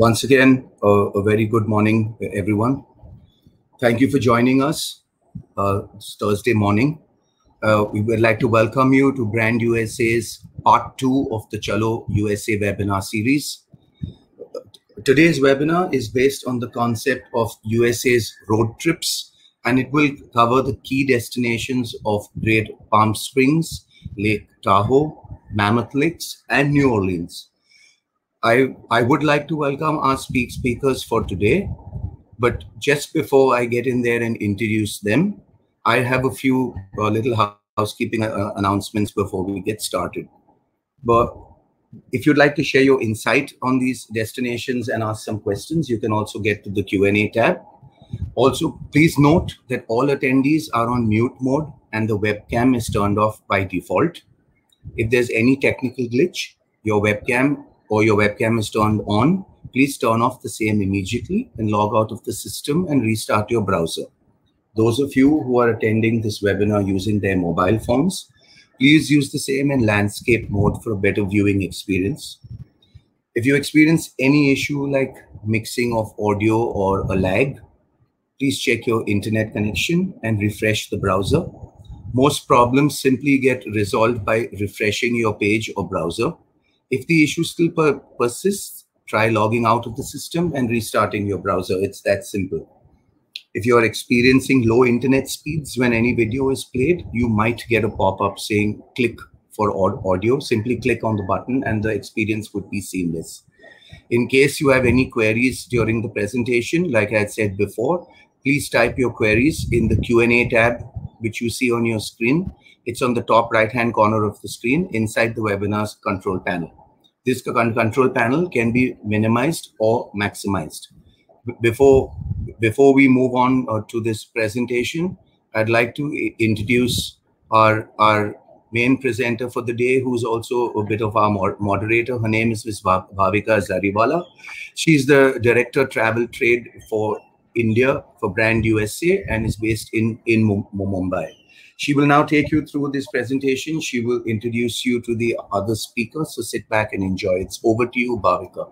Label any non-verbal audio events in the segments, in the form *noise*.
Once again, uh, a very good morning, everyone. Thank you for joining us. Uh, it's Thursday morning. Uh, we would like to welcome you to Brand USA's part two of the Chalo USA webinar series. Today's webinar is based on the concept of USA's road trips, and it will cover the key destinations of Great Palm Springs, Lake Tahoe, Mammoth Lakes, and New Orleans. I, I would like to welcome our speak speakers for today. But just before I get in there and introduce them, I have a few uh, little housekeeping uh, announcements before we get started. But if you'd like to share your insight on these destinations and ask some questions, you can also get to the Q&A tab. Also, please note that all attendees are on mute mode and the webcam is turned off by default. If there's any technical glitch, your webcam or your webcam is turned on, please turn off the same immediately and log out of the system and restart your browser. Those of you who are attending this webinar using their mobile phones, please use the same in landscape mode for a better viewing experience. If you experience any issue like mixing of audio or a lag, please check your internet connection and refresh the browser. Most problems simply get resolved by refreshing your page or browser if the issue still per persists, try logging out of the system and restarting your browser. It's that simple. If you are experiencing low internet speeds when any video is played, you might get a pop-up saying click for audio. Simply click on the button and the experience would be seamless. In case you have any queries during the presentation, like I had said before, please type your queries in the Q&A tab, which you see on your screen. It's on the top right-hand corner of the screen inside the webinar's control panel this control panel can be minimized or maximized. Before, before we move on uh, to this presentation, I'd like to introduce our, our main presenter for the day, who's also a bit of our moderator. Her name is Ms. Bhavika Zariwala. She's the Director Travel Trade for India for Brand USA and is based in, in Mumbai. She will now take you through this presentation. She will introduce you to the other speakers. So sit back and enjoy. It's over to you, Bhavika.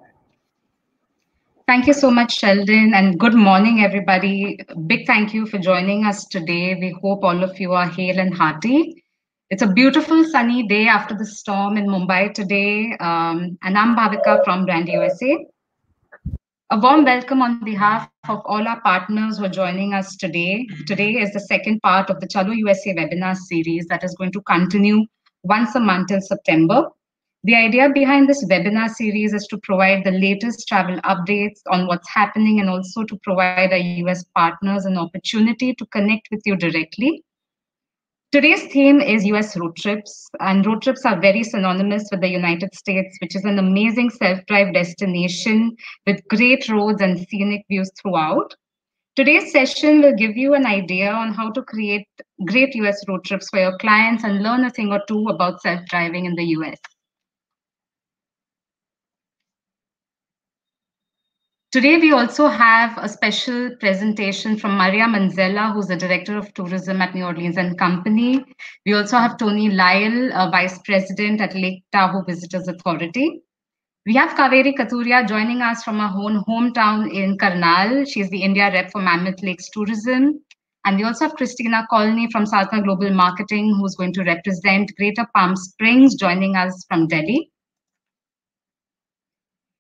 Thank you so much, Sheldon, and good morning, everybody. Big thank you for joining us today. We hope all of you are hale and hearty. It's a beautiful sunny day after the storm in Mumbai today. Um, and I'm Bhavika from Brand USA. A warm welcome on behalf of all our partners who are joining us today. Today is the second part of the Chalo USA webinar series that is going to continue once a month till September. The idea behind this webinar series is to provide the latest travel updates on what's happening and also to provide our US partners an opportunity to connect with you directly Today's theme is US road trips, and road trips are very synonymous with the United States, which is an amazing self drive destination with great roads and scenic views throughout. Today's session will give you an idea on how to create great US road trips for your clients and learn a thing or two about self driving in the US. Today, we also have a special presentation from Maria Manzella, who's the Director of Tourism at New Orleans and Company. We also have Tony Lyle, a Vice President at Lake Tahoe Visitors Authority. We have Kaveri Katuria joining us from our own hometown in Karnal. She's the India rep for Mammoth Lakes Tourism. And we also have Christina Colney from Sartha Global Marketing, who's going to represent Greater Palm Springs, joining us from Delhi.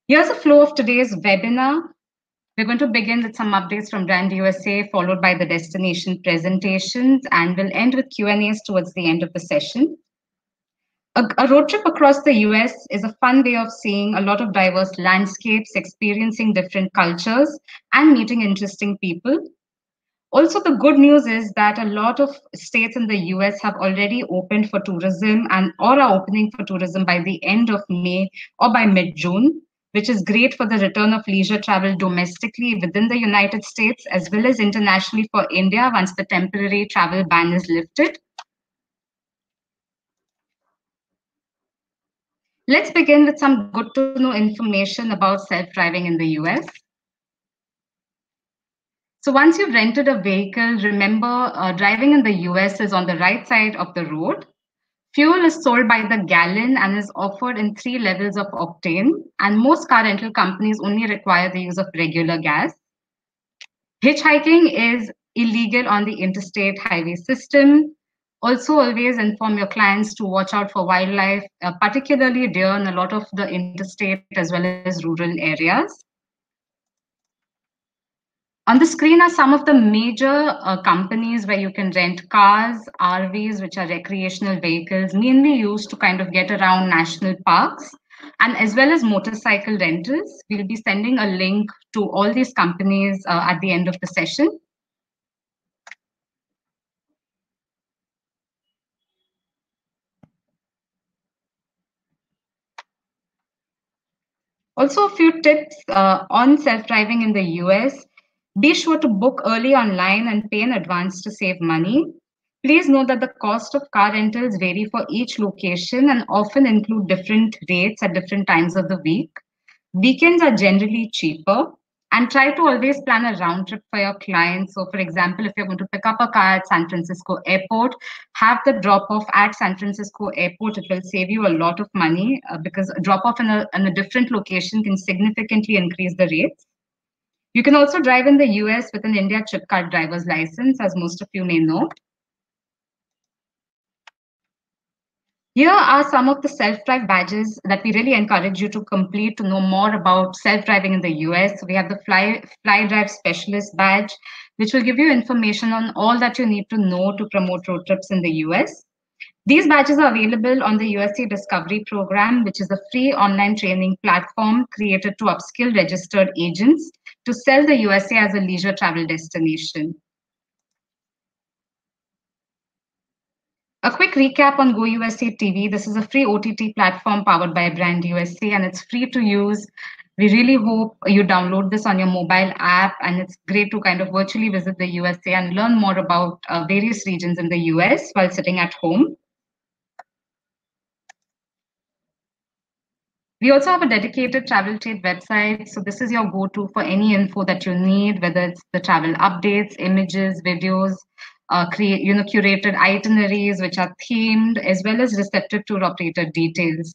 Here's the flow of today's webinar. We're going to begin with some updates from Brand USA, followed by the destination presentations, and we'll end with Q&As towards the end of the session. A, a, road trip across the US is a fun way of seeing a lot of diverse landscapes, experiencing different cultures, and meeting interesting people. Also, the good news is that a lot of states in the US have already opened for tourism and or are opening for tourism by the end of May or by mid-June which is great for the return of leisure travel domestically within the United States as well as internationally for India once the temporary travel ban is lifted. Let's begin with some good to know information about self-driving in the US. So once you've rented a vehicle, remember uh, driving in the US is on the right side of the road Fuel is sold by the gallon and is offered in three levels of octane. And most car rental companies only require the use of regular gas. Hitchhiking is illegal on the interstate highway system. Also, always inform your clients to watch out for wildlife, uh, particularly deer in a lot of the interstate as well as rural areas. On the screen are some of the major uh, companies where you can rent cars, RVs, which are recreational vehicles, mainly used to kind of get around national parks, and as well as motorcycle rentals. We'll be sending a link to all these companies uh, at the end of the session. Also, a few tips uh, on self-driving in the US. Be sure to book early online and pay in advance to save money. Please note that the cost of car rentals vary for each location and often include different rates at different times of the week. Weekends are generally cheaper and try to always plan a round trip for your clients. So, for example, if you're going to pick up a car at San Francisco Airport, have the drop off at San Francisco Airport. It will save you a lot of money uh, because a drop off in a, in a different location can significantly increase the rates. You can also drive in the US with an India chip card driver's license, as most of you may know. Here are some of the self-drive badges that we really encourage you to complete to know more about self-driving in the US. We have the Fly, Fly Drive Specialist badge, which will give you information on all that you need to know to promote road trips in the US. These badges are available on the USA Discovery Program, which is a free online training platform created to upskill registered agents to sell the USA as a leisure travel destination. A quick recap on Go USA TV. This is a free OTT platform powered by Brand USA and it's free to use. We really hope you download this on your mobile app and it's great to kind of virtually visit the USA and learn more about uh, various regions in the US while sitting at home. We also have a dedicated travel trade website. So this is your go-to for any info that you need, whether it's the travel updates, images, videos, uh, create, you know, curated itineraries which are themed, as well as receptive tour operator details.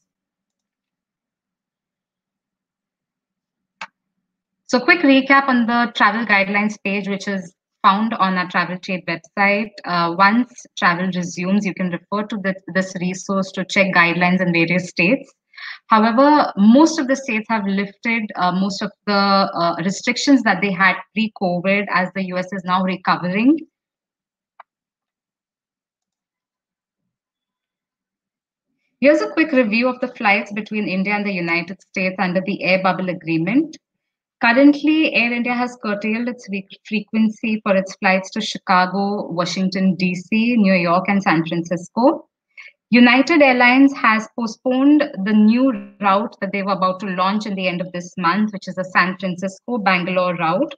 So quick recap on the travel guidelines page, which is found on our travel trade website. Uh, once travel resumes, you can refer to this, this resource to check guidelines in various states. However, most of the states have lifted uh, most of the uh, restrictions that they had pre-COVID as the US is now recovering. Here's a quick review of the flights between India and the United States under the air bubble agreement. Currently, Air India has curtailed its frequency for its flights to Chicago, Washington, D.C., New York, and San Francisco. United Airlines has postponed the new route that they were about to launch in the end of this month, which is the San Francisco Bangalore route.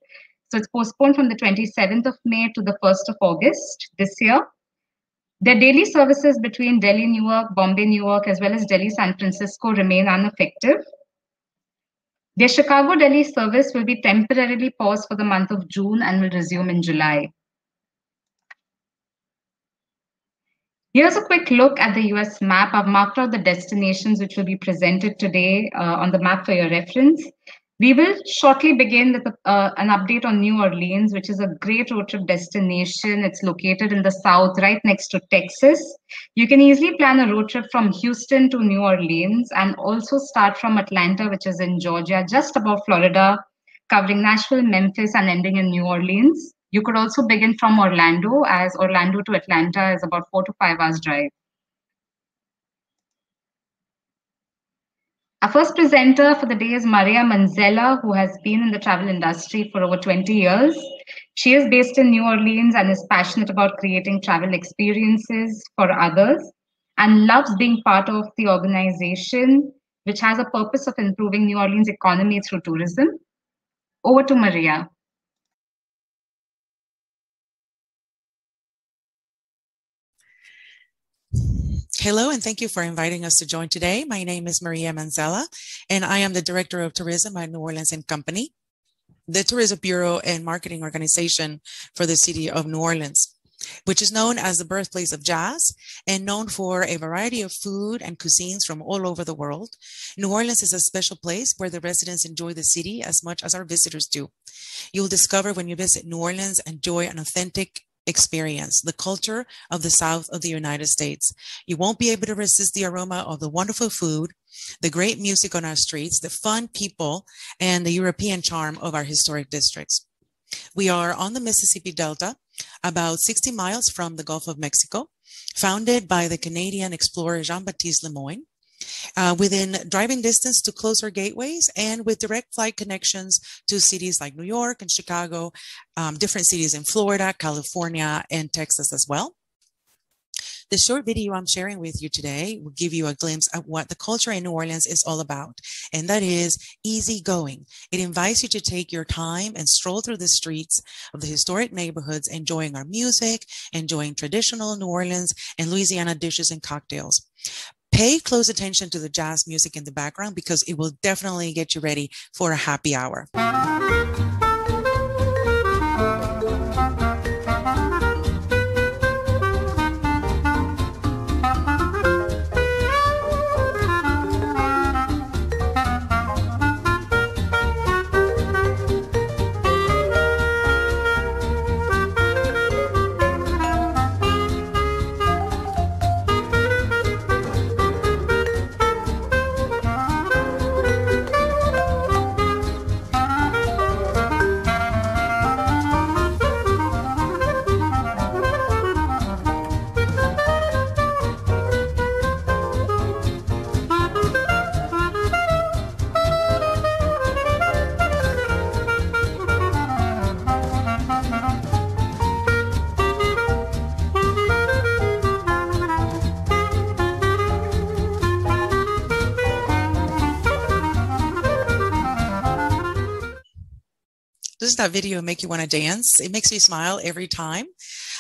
So it's postponed from the 27th of May to the 1st of August this year. Their daily services between Delhi, Newark, Bombay, Newark, as well as Delhi, San Francisco remain ineffective. Their Chicago Delhi service will be temporarily paused for the month of June and will resume in July. Here's a quick look at the US map. I've marked out the destinations which will be presented today uh, on the map for your reference. We will shortly begin with uh, an update on New Orleans, which is a great road trip destination. It's located in the south, right next to Texas. You can easily plan a road trip from Houston to New Orleans and also start from Atlanta, which is in Georgia, just above Florida, covering Nashville, Memphis, and ending in New Orleans. You could also begin from Orlando, as Orlando to Atlanta is about four to five hours drive. Our first presenter for the day is Maria Manzella, who has been in the travel industry for over 20 years. She is based in New Orleans and is passionate about creating travel experiences for others and loves being part of the organization, which has a purpose of improving New Orleans' economy through tourism. Over to Maria. Hello, and thank you for inviting us to join today. My name is Maria Manzella, and I am the Director of Tourism at New Orleans and Company, the Tourism Bureau and Marketing Organization for the City of New Orleans. which is known as the birthplace of jazz and known for a variety of food and cuisines from all over the world. New Orleans is a special place where the residents enjoy the city as much as our visitors do. You'll discover when you visit New Orleans, enjoy an authentic experience, the culture of the South of the United States. You won't be able to resist the aroma of the wonderful food, the great music on our streets, the fun people, and the European charm of our historic districts. We are on the Mississippi Delta, about 60 miles from the Gulf of Mexico, founded by the Canadian explorer Jean-Baptiste Lemoyne. Uh, within driving distance to closer gateways and with direct flight connections to cities like New York and Chicago, um, different cities in Florida, California, and Texas as well. The short video I'm sharing with you today will give you a glimpse of what the culture in New Orleans is all about, and that is easy going. It invites you to take your time and stroll through the streets of the historic neighborhoods, enjoying our music, enjoying traditional New Orleans and Louisiana dishes and cocktails. Pay close attention to the jazz music in the background because it will definitely get you ready for a happy hour. That video make you want to dance? It makes me smile every time.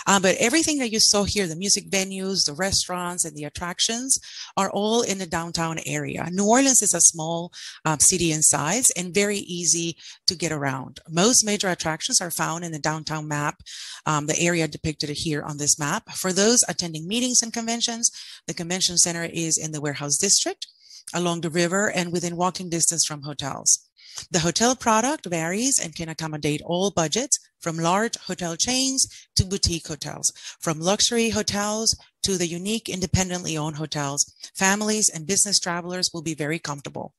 Um, but everything that you saw here, the music venues, the restaurants, and the attractions are all in the downtown area. New Orleans is a small um, city in size and very easy to get around. Most major attractions are found in the downtown map, um, the area depicted here on this map. For those attending meetings and conventions, the convention center is in the warehouse district along the river and within walking distance from hotels. The hotel product varies and can accommodate all budgets from large hotel chains to boutique hotels, from luxury hotels to the unique independently owned hotels. Families and business travelers will be very comfortable.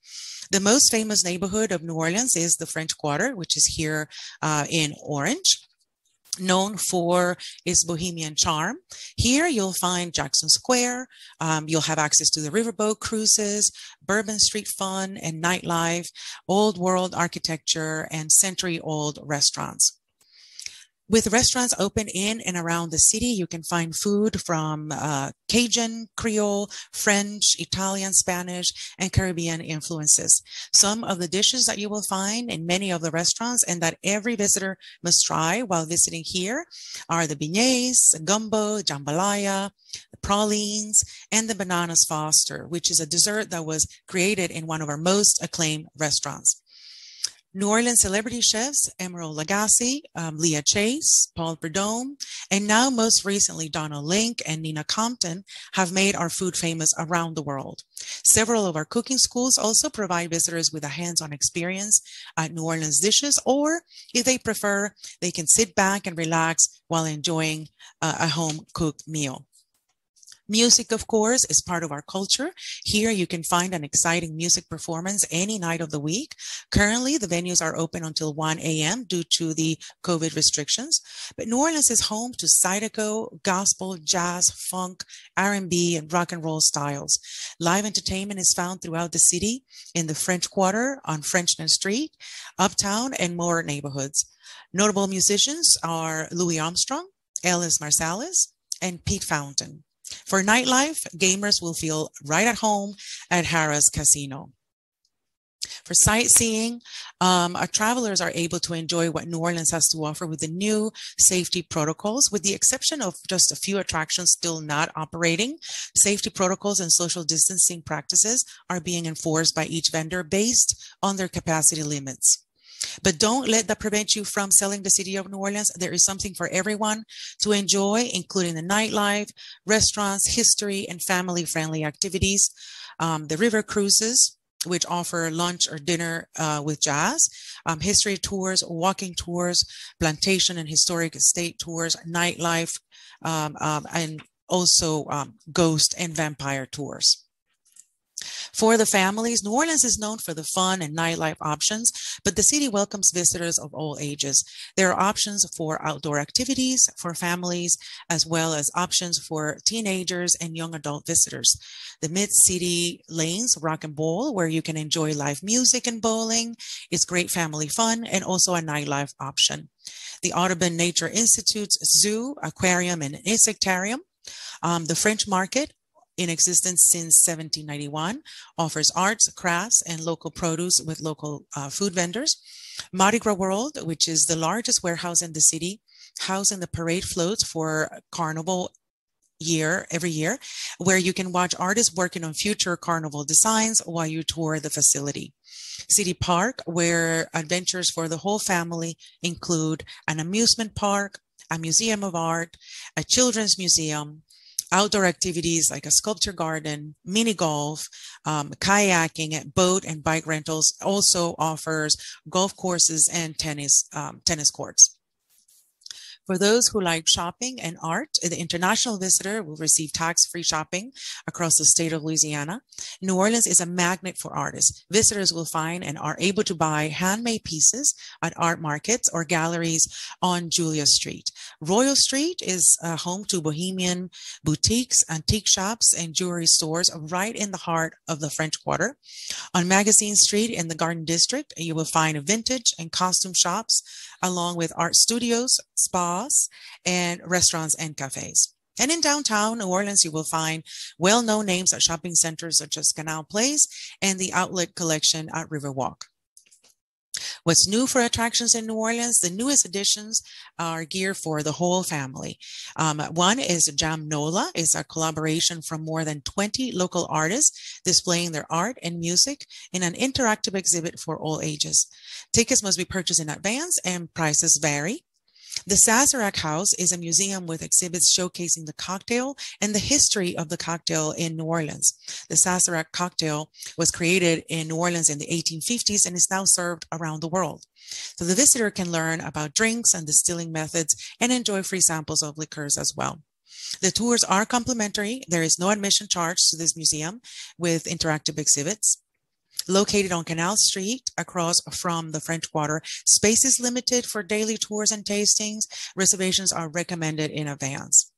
The most famous neighborhood of New Orleans is the French Quarter, which is here uh, in orange known for its bohemian charm. Here you'll find Jackson Square. Um, you'll have access to the riverboat cruises, Bourbon Street fun and nightlife, old world architecture, and century old restaurants. With restaurants open in and around the city, you can find food from uh, Cajun, Creole, French, Italian, Spanish, and Caribbean influences. Some of the dishes that you will find in many of the restaurants and that every visitor must try while visiting here are the beignets, gumbo, jambalaya, pralines, and the bananas foster, which is a dessert that was created in one of our most acclaimed restaurants. New Orleans celebrity chefs Emeril Lagasse, um, Leah Chase, Paul Prudhomme, and now most recently Donald Link and Nina Compton have made our food famous around the world. Several of our cooking schools also provide visitors with a hands-on experience at New Orleans dishes, or if they prefer, they can sit back and relax while enjoying uh, a home-cooked meal. Music, of course, is part of our culture. Here you can find an exciting music performance any night of the week. Currently, the venues are open until 1 a.m. due to the COVID restrictions. But New Orleans is home to Zydeco, gospel, jazz, funk, R&B, and rock and roll styles. Live entertainment is found throughout the city in the French Quarter on Frenchmen Street, Uptown, and more neighborhoods. Notable musicians are Louis Armstrong, Ellis Marsalis, and Pete Fountain. For nightlife, gamers will feel right at home at Harrah's Casino. For sightseeing, um, our travelers are able to enjoy what New Orleans has to offer with the new safety protocols, with the exception of just a few attractions still not operating. Safety protocols and social distancing practices are being enforced by each vendor based on their capacity limits. But don't let that prevent you from selling the city of New Orleans. There is something for everyone to enjoy, including the nightlife, restaurants, history, and family friendly activities. Um, the river cruises, which offer lunch or dinner uh, with jazz, um, history tours, walking tours, plantation and historic estate tours, nightlife, um, um and also um, ghost and vampire tours. For the families, New Orleans is known for the fun and nightlife options, but the city welcomes visitors of all ages. There are options for outdoor activities for families, as well as options for teenagers and young adult visitors. The Mid-City Lanes Rock and Bowl, where you can enjoy live music and bowling, is great family fun and also a nightlife option. The Audubon Nature Institute's zoo, aquarium, and insectarium um, the French market in existence since 1791, offers arts, crafts, and local produce with local uh, food vendors. Mardi Gras World, which is the largest warehouse in the city, housing the parade floats for Carnival year every year where you can watch artists working on future carnival designs while you tour the facility city park where adventures for the whole family include an amusement park a museum of art a children's museum outdoor activities like a sculpture garden, mini golf, um, kayaking, boat and bike rentals. Also offers golf courses and tennis um, tennis courts. For those who like shopping and art, the international visitor will receive tax-free shopping across the state of Louisiana. New Orleans is a magnet for artists. Visitors will find and are able to buy handmade pieces at art markets or galleries on Julia Street. Royal Street is uh, home to bohemian boutiques, antique shops, and jewelry stores right in the heart of the French Quarter. On Magazine Street in the Garden District, you will find vintage and costume shops, along with art studios, spas, and restaurants and cafes. And in downtown New Orleans, you will find well-known names at shopping centers such as Canal Place and the Outlet Collection at Riverwalk. What's new for attractions in New Orleans? The newest additions are geared for the whole family. Um, one is Jam Nola. It's a collaboration from more than 20 local artists displaying their art and music in an interactive exhibit for all ages. Tickets must be purchased in advance and prices vary. The Sazerac House is a museum with exhibits showcasing the cocktail and the history of the cocktail in New Orleans. The Sazerac cocktail was created in New Orleans in the 1850s and is now served around the world. So the visitor can learn about drinks and distilling methods and enjoy free samples of liqueurs as well. The tours are complimentary. There is no admission charge to this museum with interactive exhibits. Located on Canal Street across from the French Quarter, space is limited for daily tours and tastings. Reservations are recommended in advance.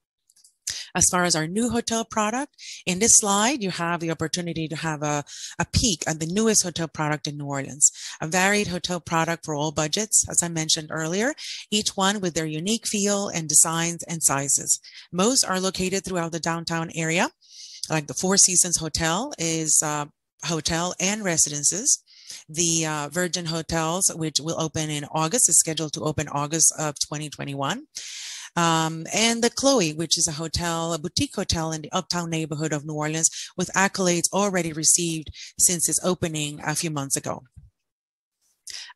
As far as our new hotel product, in this slide, you have the opportunity to have a, a peek at the newest hotel product in New Orleans, a varied hotel product for all budgets, as I mentioned earlier, each one with their unique feel and designs and sizes. Most are located throughout the downtown area. Like the Four Seasons Hotel is uh, hotel and residences. The uh, Virgin Hotels, which will open in August, is scheduled to open August of 2021. Um, and the Chloe, which is a hotel, a boutique hotel in the uptown neighborhood of New Orleans with accolades already received since its opening a few months ago.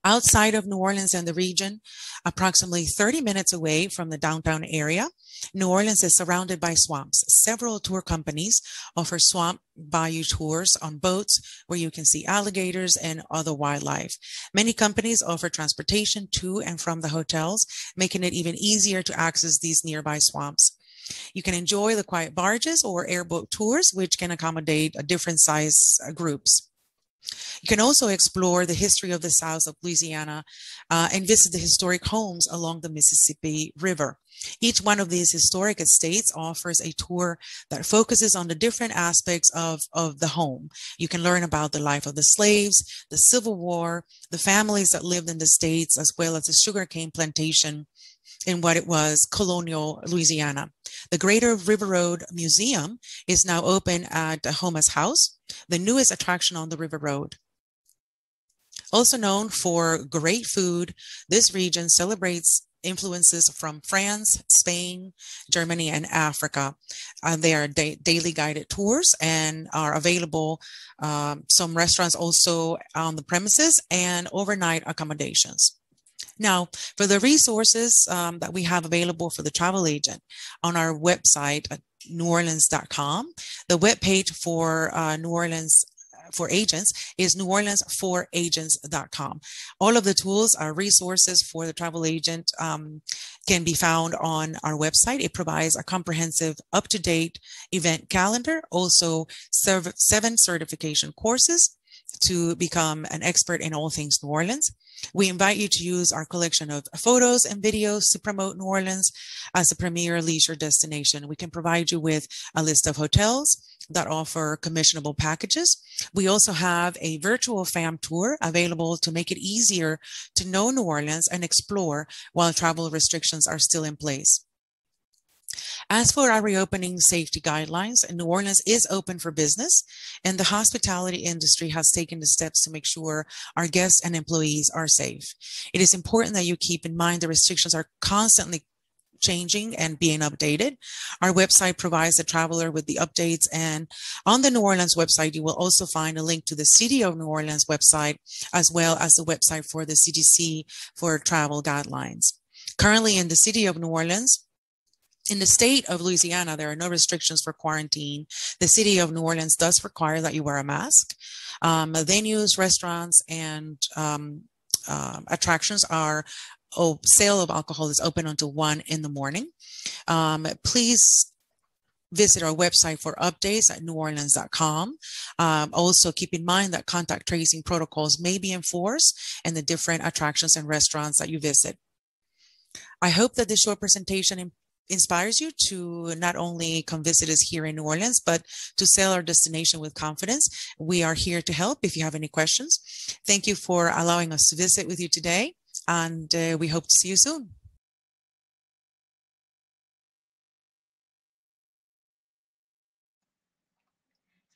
Outside of New Orleans and the region, approximately 30 minutes away from the downtown area, New Orleans is surrounded by swamps. Several tour companies offer swamp bayou tours on boats where you can see alligators and other wildlife. Many companies offer transportation to and from the hotels, making it even easier to access these nearby swamps. You can enjoy the quiet barges or airboat tours, which can accommodate different size uh, groups. You can also explore the history of the South of Louisiana uh, and visit the historic homes along the Mississippi River. Each one of these historic estates offers a tour that focuses on the different aspects of, of the home. You can learn about the life of the slaves, the Civil War, the families that lived in the states, as well as the sugarcane plantation in what it was colonial Louisiana. The Greater River Road Museum is now open at Houmas House, the newest attraction on the River Road. Also known for great food, this region celebrates influences from France, Spain, Germany, and Africa. Uh, they are da daily guided tours and are available. Um, some restaurants also on the premises and overnight accommodations. Now, for the resources um, that we have available for the travel agent on our website at neworleans.com, the webpage for uh, New Orleans for agents is neworleans4agents.com. All of the tools, our resources for the travel agent um, can be found on our website. It provides a comprehensive, up to date event calendar, also seven certification courses to become an expert in all things New Orleans. We invite you to use our collection of photos and videos to promote New Orleans as a premier leisure destination. We can provide you with a list of hotels that offer commissionable packages. We also have a virtual fam tour available to make it easier to know New Orleans and explore while travel restrictions are still in place. As for our reopening safety guidelines, New Orleans is open for business, and the hospitality industry has taken the steps to make sure our guests and employees are safe. It is important that you keep in mind the restrictions are constantly changing and being updated. Our website provides the traveler with the updates. And on the New Orleans website, you will also find a link to the City of New Orleans website, as well as the website for the CDC for travel guidelines. Currently in the City of New Orleans, in the state of Louisiana, there are no restrictions for quarantine. The city of New Orleans does require that you wear a mask. Um, venues, restaurants, and um, uh, attractions are oh, sale of alcohol is open until one in the morning. Um, please visit our website for updates at neworleans.com. Um, also, keep in mind that contact tracing protocols may be enforced in the different attractions and restaurants that you visit. I hope that this short presentation inspires you to not only come visit us here in New Orleans, but to sell our destination with confidence. We are here to help if you have any questions. Thank you for allowing us to visit with you today and uh, we hope to see you soon.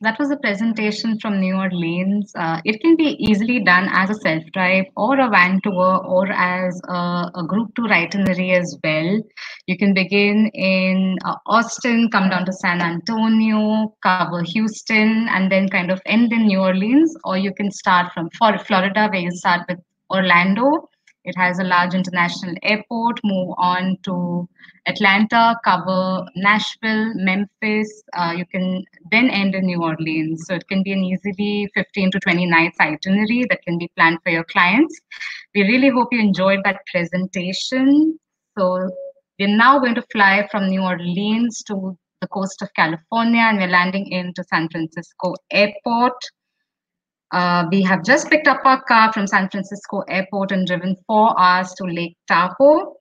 That was a presentation from New Orleans. Uh, it can be easily done as a self-drive or a van tour or as a, a, group tour itinerary as well. You can begin in uh, Austin, come down to San Antonio, cover Houston, and then kind of end in New Orleans. Or you can start from Florida, where you start with Orlando, it has a large international airport, move on to Atlanta, cover Nashville, Memphis. Uh, you can then end in New Orleans. So it can be an easily 15 to 20 nights itinerary that can be planned for your clients. We really hope you enjoyed that presentation. So we're now going to fly from New Orleans to the coast of California and we're landing into San Francisco Airport. Uh, we have just picked up our car from San Francisco Airport and driven four hours to Lake Tahoe.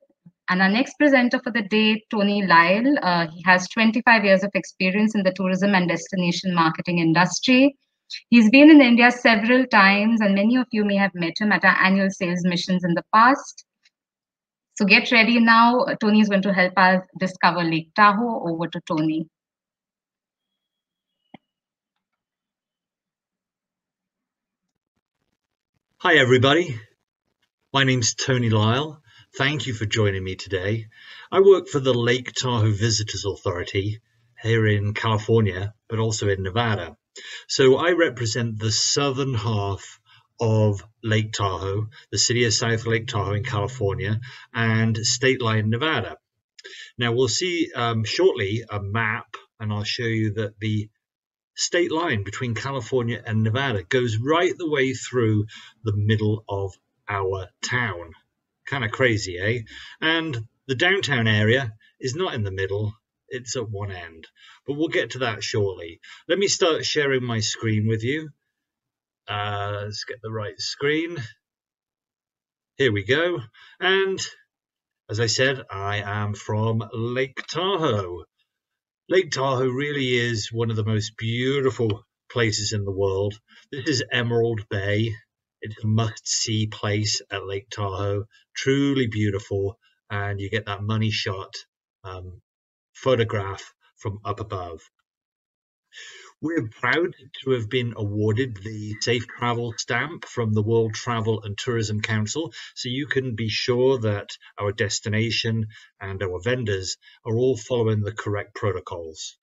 And our next presenter for the day, Tony Lyle, uh, he has 25 years of experience in the tourism and destination marketing industry. He's been in India several times, and many of you may have met him at our annual sales missions in the past. So get ready now. Tony is going to help us discover Lake Tahoe. Over to Tony. Hi, everybody. My name's Tony Lyle. Thank you for joining me today. I work for the Lake Tahoe Visitors Authority here in California, but also in Nevada. So I represent the southern half of Lake Tahoe, the city of South Lake Tahoe in California, and Stateline, Nevada. Now we'll see um, shortly a map, and I'll show you that the state line between California and Nevada goes right the way through the middle of our town. Kind of crazy, eh? And the downtown area is not in the middle, it's at one end. But we'll get to that shortly. Let me start sharing my screen with you. Uh, let's get the right screen. Here we go. And as I said, I am from Lake Tahoe. Lake Tahoe really is one of the most beautiful places in the world. This is Emerald Bay. It's a must see place at Lake Tahoe. Truly beautiful. And you get that money shot um, photograph from up above. We're proud to have been awarded the Safe Travel stamp from the World Travel and Tourism Council, so you can be sure that our destination and our vendors are all following the correct protocols.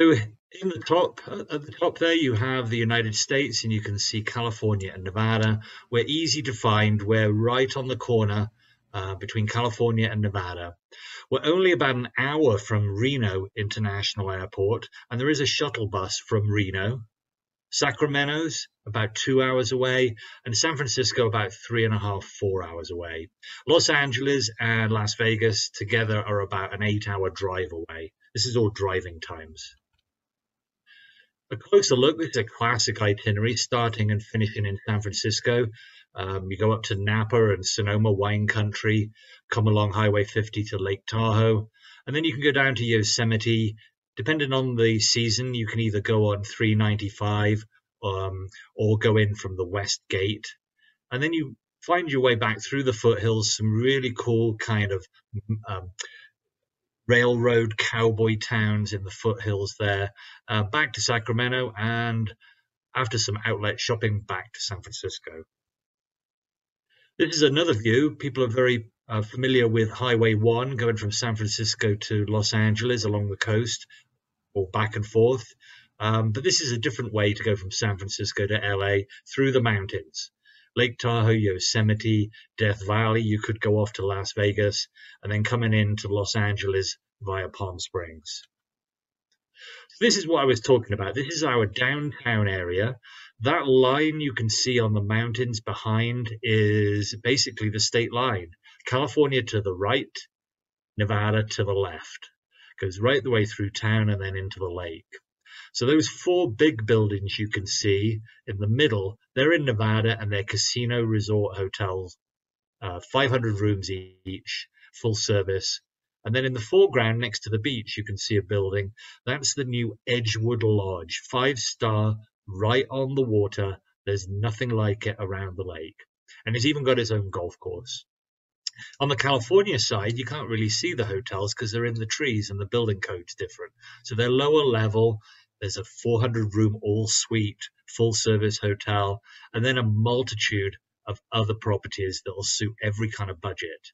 So in the top, at the top there, you have the United States and you can see California and Nevada. We're easy to find. We're right on the corner uh, between California and Nevada. We're only about an hour from Reno International Airport, and there is a shuttle bus from Reno. Sacramento's about two hours away, and San Francisco about three and a half, four hours away. Los Angeles and Las Vegas together are about an eight hour drive away. This is all driving times. A closer look, this is a classic itinerary starting and finishing in San Francisco. Um, you go up to Napa and Sonoma wine country, come along Highway 50 to Lake Tahoe, and then you can go down to Yosemite. Depending on the season, you can either go on 395 um, or go in from the West Gate. And then you find your way back through the foothills, some really cool kind of um, railroad cowboy towns in the foothills there, uh, back to Sacramento, and after some outlet shopping, back to San Francisco. This is another view. People are very uh, familiar with Highway 1 going from San Francisco to Los Angeles along the coast or back and forth. Um, but this is a different way to go from San Francisco to LA through the mountains. Lake Tahoe, Yosemite, Death Valley. You could go off to Las Vegas and then coming into Los Angeles via Palm Springs. So this is what I was talking about. This is our downtown area. That line you can see on the mountains behind is basically the state line. California to the right, Nevada to the left. Goes right the way through town and then into the lake. So those four big buildings you can see in the middle, they're in Nevada and they're casino resort hotels, uh, 500 rooms each, full service. And then in the foreground next to the beach, you can see a building. That's the new Edgewood Lodge, five star, right on the water. There's nothing like it around the lake. And it's even got its own golf course. On the California side, you can't really see the hotels because they're in the trees and the building code's different. So they're lower level there's a 400 room all suite full service hotel, and then a multitude of other properties that will suit every kind of budget.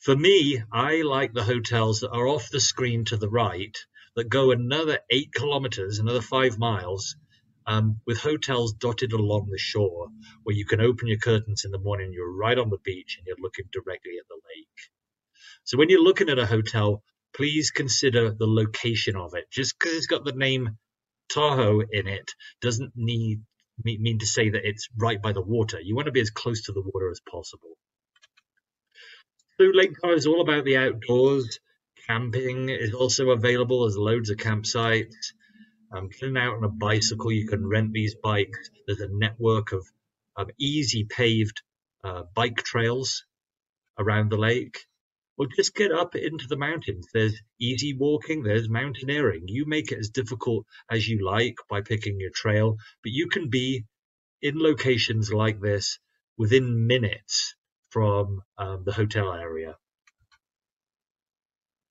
For me, I like the hotels that are off the screen to the right that go another eight kilometers, another five miles, um, with hotels dotted along the shore where you can open your curtains in the morning, you're right on the beach and you're looking directly at the lake. So when you're looking at a hotel, please consider the location of it. Just because it's got the name Tahoe in it doesn't need mean to say that it's right by the water. You want to be as close to the water as possible. So Lake Tahoe is all about the outdoors. Camping is also available. There's loads of campsites. Um, getting out on a bicycle, you can rent these bikes. There's a network of, of easy paved uh, bike trails around the lake. Well, just get up into the mountains. There's easy walking, there's mountaineering. You make it as difficult as you like by picking your trail, but you can be in locations like this within minutes from um, the hotel area.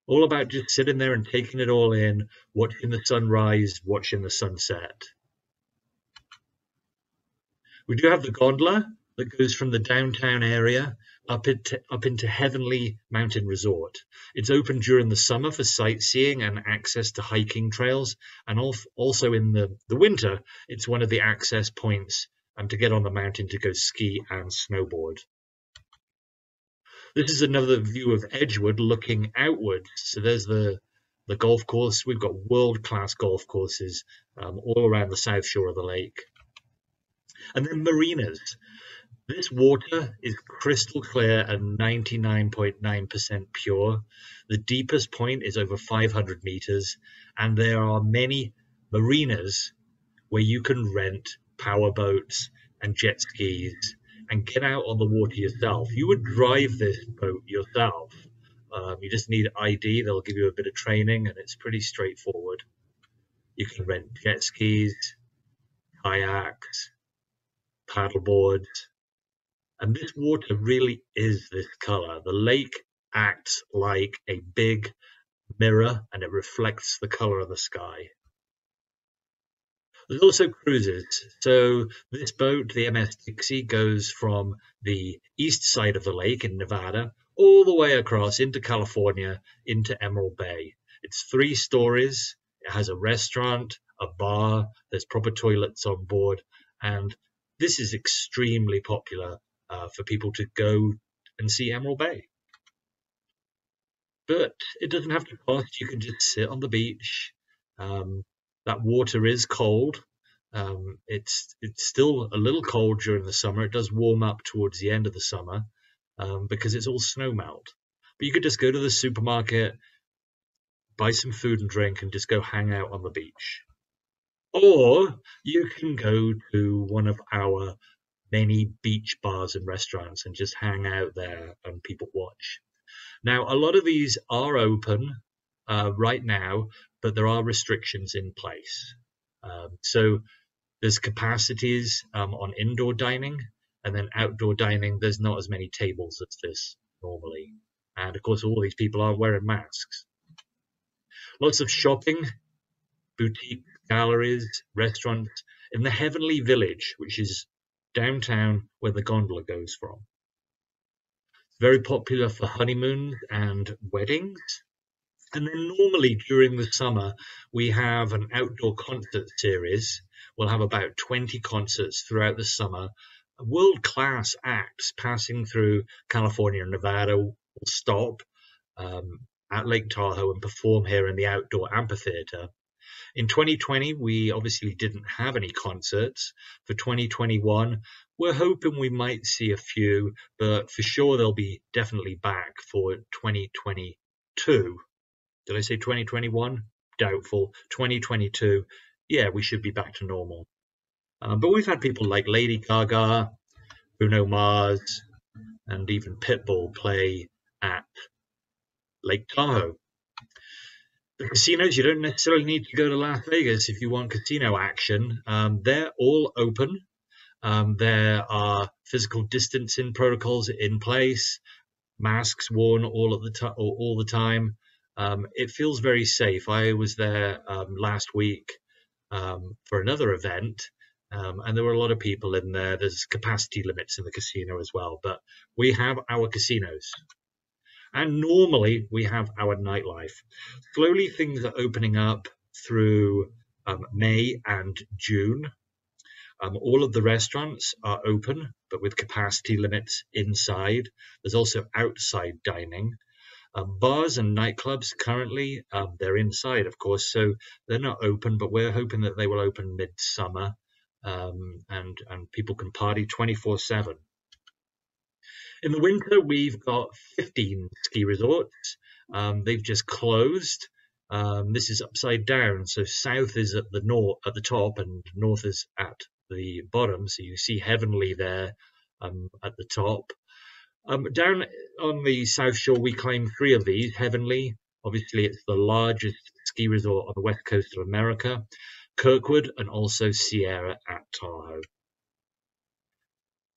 All about just sitting there and taking it all in, watching the sunrise, watching the sunset. We do have the gondola that goes from the downtown area up into, up into Heavenly Mountain Resort. It's open during the summer for sightseeing and access to hiking trails, and also in the, the winter, it's one of the access points um, to get on the mountain to go ski and snowboard. This is another view of Edgewood looking outward. So there's the the golf course. We've got world class golf courses um, all around the south shore of the lake. And then marinas. This water is crystal clear and 99.9% pure. The deepest point is over 500 meters, and there are many marinas where you can rent power boats and jet skis and get out on the water yourself. You would drive this boat yourself. Um, you just need ID, they'll give you a bit of training, and it's pretty straightforward. You can rent jet skis, kayaks, paddle boards, and this water really is this color. The lake acts like a big mirror and it reflects the color of the sky. There's also cruises. So this boat, the MS Dixie, goes from the east side of the lake in Nevada all the way across into California into Emerald Bay. It's three stories. It has a restaurant, a bar, there's proper toilets on board, and this is extremely popular uh, for people to go and see Emerald Bay. But it doesn't have to cost. You can just sit on the beach. Um, that water is cold. Um, it's it's still a little cold during the summer. It does warm up towards the end of the summer um, because it's all snow melt. But you could just go to the supermarket, buy some food and drink, and just go hang out on the beach. Or you can go to one of our many beach bars and restaurants and just hang out there and people watch. Now, a lot of these are open uh, right now, but there are restrictions in place. Um, so there's capacities um, on indoor dining, and then outdoor dining, there's not as many tables as this normally. And of course, all these people are wearing masks. Lots of shopping, boutique galleries, restaurants in the Heavenly Village, which is downtown where the gondola goes from very popular for honeymoons and weddings. And then normally during the summer, we have an outdoor concert series. We'll have about 20 concerts throughout the summer. World class acts passing through California and Nevada will stop um, at Lake Tahoe and perform here in the outdoor amphitheater. In 2020, we obviously didn't have any concerts. For 2021, we're hoping we might see a few, but for sure they'll be definitely back for 2022. Did I say 2021? Doubtful. 2022, yeah, we should be back to normal. Um, but we've had people like Lady Gaga, Bruno Mars, and even Pitbull play at Lake Tahoe. The casinos, you don't necessarily need to go to Las Vegas if you want casino action. Um, they're all open um, there are physical distancing protocols in place, masks worn all at the time, all the time. Um, it feels very safe. I was there um, last week um, for another event, um, and there were a lot of people in there. There's capacity limits in the casino as well, but we have our casinos. And normally we have our nightlife. Slowly things are opening up through um, May and June. Um, all of the restaurants are open, but with capacity limits inside. There's also outside dining. Um, bars and nightclubs currently um, they're inside, of course, so they're not open. But we're hoping that they will open midsummer, um, and and people can party 24/7. In the winter, we've got 15 ski resorts. Um, they've just closed. Um, this is upside down, so south is at the north at the top, and north is at the bottom. So you see Heavenly there um, at the top. Um, down on the South Shore, we claim three of these. Heavenly, obviously, it's the largest ski resort on the west coast of America. Kirkwood and also Sierra at Tahoe.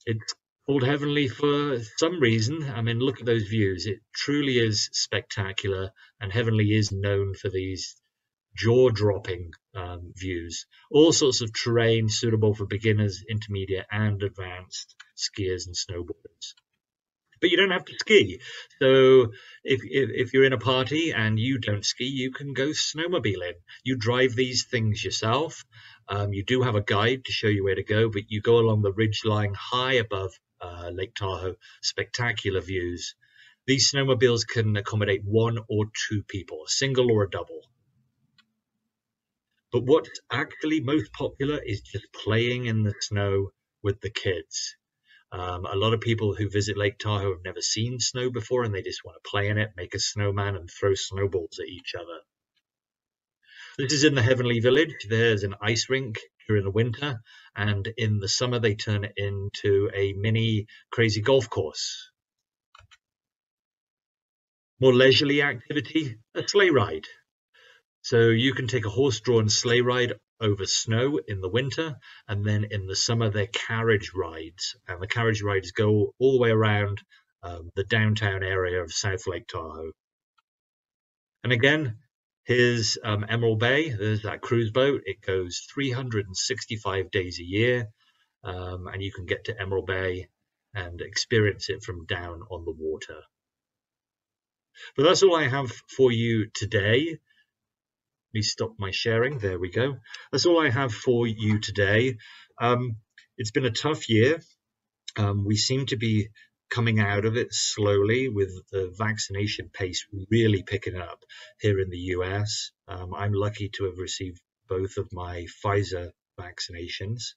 It's called Heavenly for some reason. I mean, look at those views. It truly is spectacular, and Heavenly is known for these jaw-dropping um, views. All sorts of terrain suitable for beginners, intermediate, and advanced skiers and snowboarders. But you don't have to ski. So if, if, if you're in a party and you don't ski, you can go snowmobiling. You drive these things yourself. Um, you do have a guide to show you where to go, but you go along the ridge line high above uh, Lake Tahoe. Spectacular views. These snowmobiles can accommodate one or two people, a single or a double. But what's actually most popular is just playing in the snow with the kids. Um, a lot of people who visit Lake Tahoe have never seen snow before and they just want to play in it, make a snowman, and throw snowballs at each other. This is in the Heavenly Village. There's an ice rink during the winter, and in the summer, they turn it into a mini crazy golf course. More leisurely activity, a sleigh ride. So you can take a horse-drawn sleigh ride over snow in the winter, and then in the summer they're carriage rides, and the carriage rides go all the way around um, the downtown area of South Lake Tahoe. And again, here's um, Emerald Bay. There's that cruise boat. It goes 365 days a year, um, and you can get to Emerald Bay and experience it from down on the water. But that's all I have for you today. Let me stop my sharing. There we go. That's all I have for you today. Um, it's been a tough year. Um, we seem to be coming out of it slowly with the vaccination pace really picking up here in the US. Um, I'm lucky to have received both of my Pfizer vaccinations.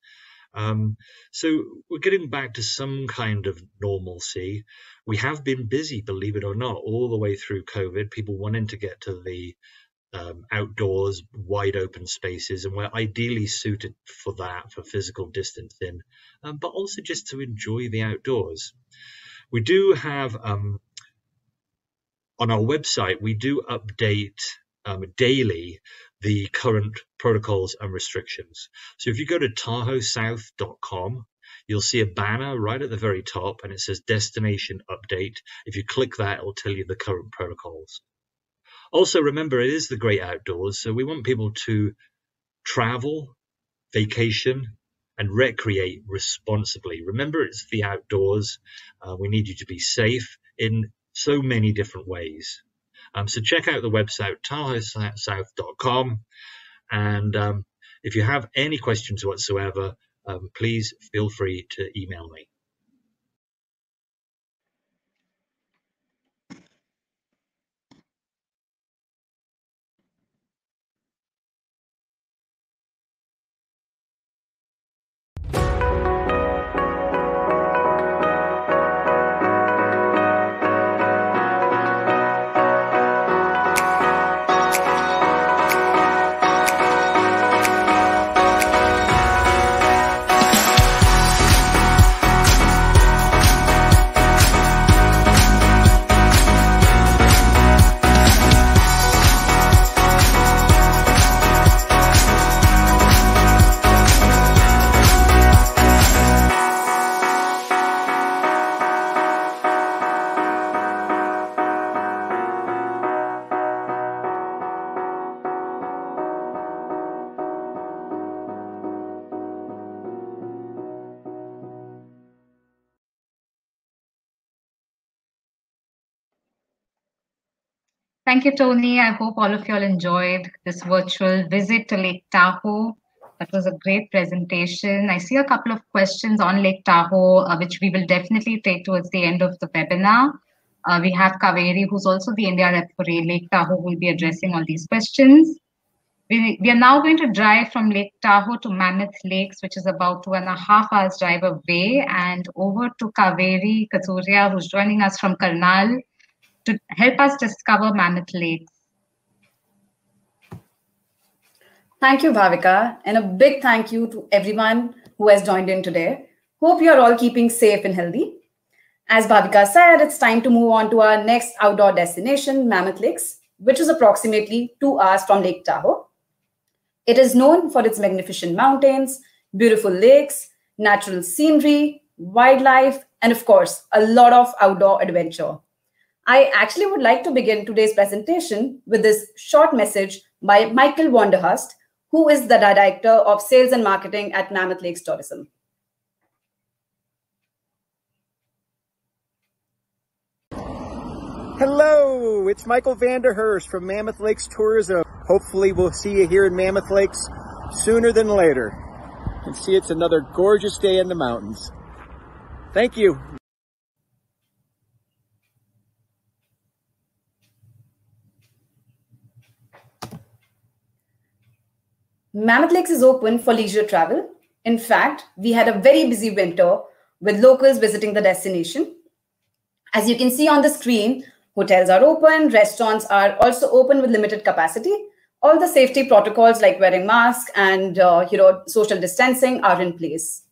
Um, so we're getting back to some kind of normalcy. We have been busy, believe it or not, all the way through COVID. People wanting to get to the um, outdoors, wide open spaces, and we're ideally suited for that, for physical distancing, um, but also just to enjoy the outdoors. We do have um, on our website, we do update um, daily the current protocols and restrictions. So if you go to TahoeSouth.com, you'll see a banner right at the very top and it says destination update. If you click that, it'll tell you the current protocols. Also, remember, it is the great outdoors, so we want people to travel, vacation, and recreate responsibly. Remember, it's the outdoors. Uh, we need you to be safe in so many different ways. Um, so check out the website tahoesouth.com. And um, if you have any questions whatsoever, um, please feel free to email me. Thank you, Tony. I hope all of you all enjoyed this virtual visit to Lake Tahoe. That was a great presentation. I see a couple of questions on Lake Tahoe, uh, which we will definitely take towards the end of the webinar. Uh, we have Kaveri, who's also the India rep for Lake Tahoe, will be addressing all these questions. We, we are now going to drive from Lake Tahoe to Mammoth Lakes, which is about two and a half hours drive away, and over to Kaveri Kathuria, who's joining us from Karnal, to help us discover Mammoth Lakes. Thank you, Bhavika, and a big thank you to everyone who has joined in today. Hope you're all keeping safe and healthy. As Bhavika said, it's time to move on to our next outdoor destination, Mammoth Lakes, which is approximately two hours from Lake Tahoe. It is known for its magnificent mountains, beautiful lakes, natural scenery, wildlife, and of course, a lot of outdoor adventure. I actually would like to begin today's presentation with this short message by Michael Vanderhurst, who is the Director of Sales and Marketing at Mammoth Lakes Tourism. Hello, it's Michael Vanderhurst from Mammoth Lakes Tourism. Hopefully we'll see you here in Mammoth Lakes sooner than later. And see it's another gorgeous day in the mountains. Thank you. Mammoth Lakes is open for leisure travel. In fact, we had a very busy winter with locals visiting the destination. As you can see on the screen, hotels are open, restaurants are also open with limited capacity. All the safety protocols like wearing masks and uh, you know social distancing are in place.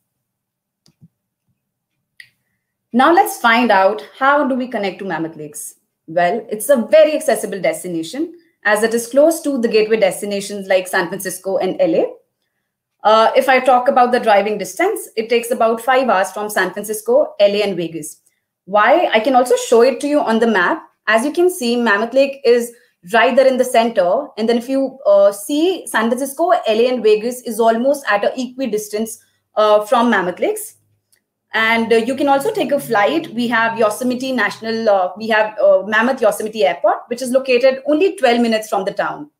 Now let's find out how do we connect to Mammoth Lakes. Well, it's a very accessible destination as it is close to the gateway destinations like San Francisco and LA. Uh, if I talk about the driving distance, it takes about five hours from San Francisco, LA, and Vegas. Why? I can also show it to you on the map. As you can see, Mammoth Lake is right there in the center. And then if you uh, see San Francisco, LA, and Vegas is almost at an equidistance uh, from Mammoth Lakes. And uh, you can also take a flight. We have Yosemite National, uh, we have uh, Mammoth Yosemite Airport, which is located only 12 minutes from the town.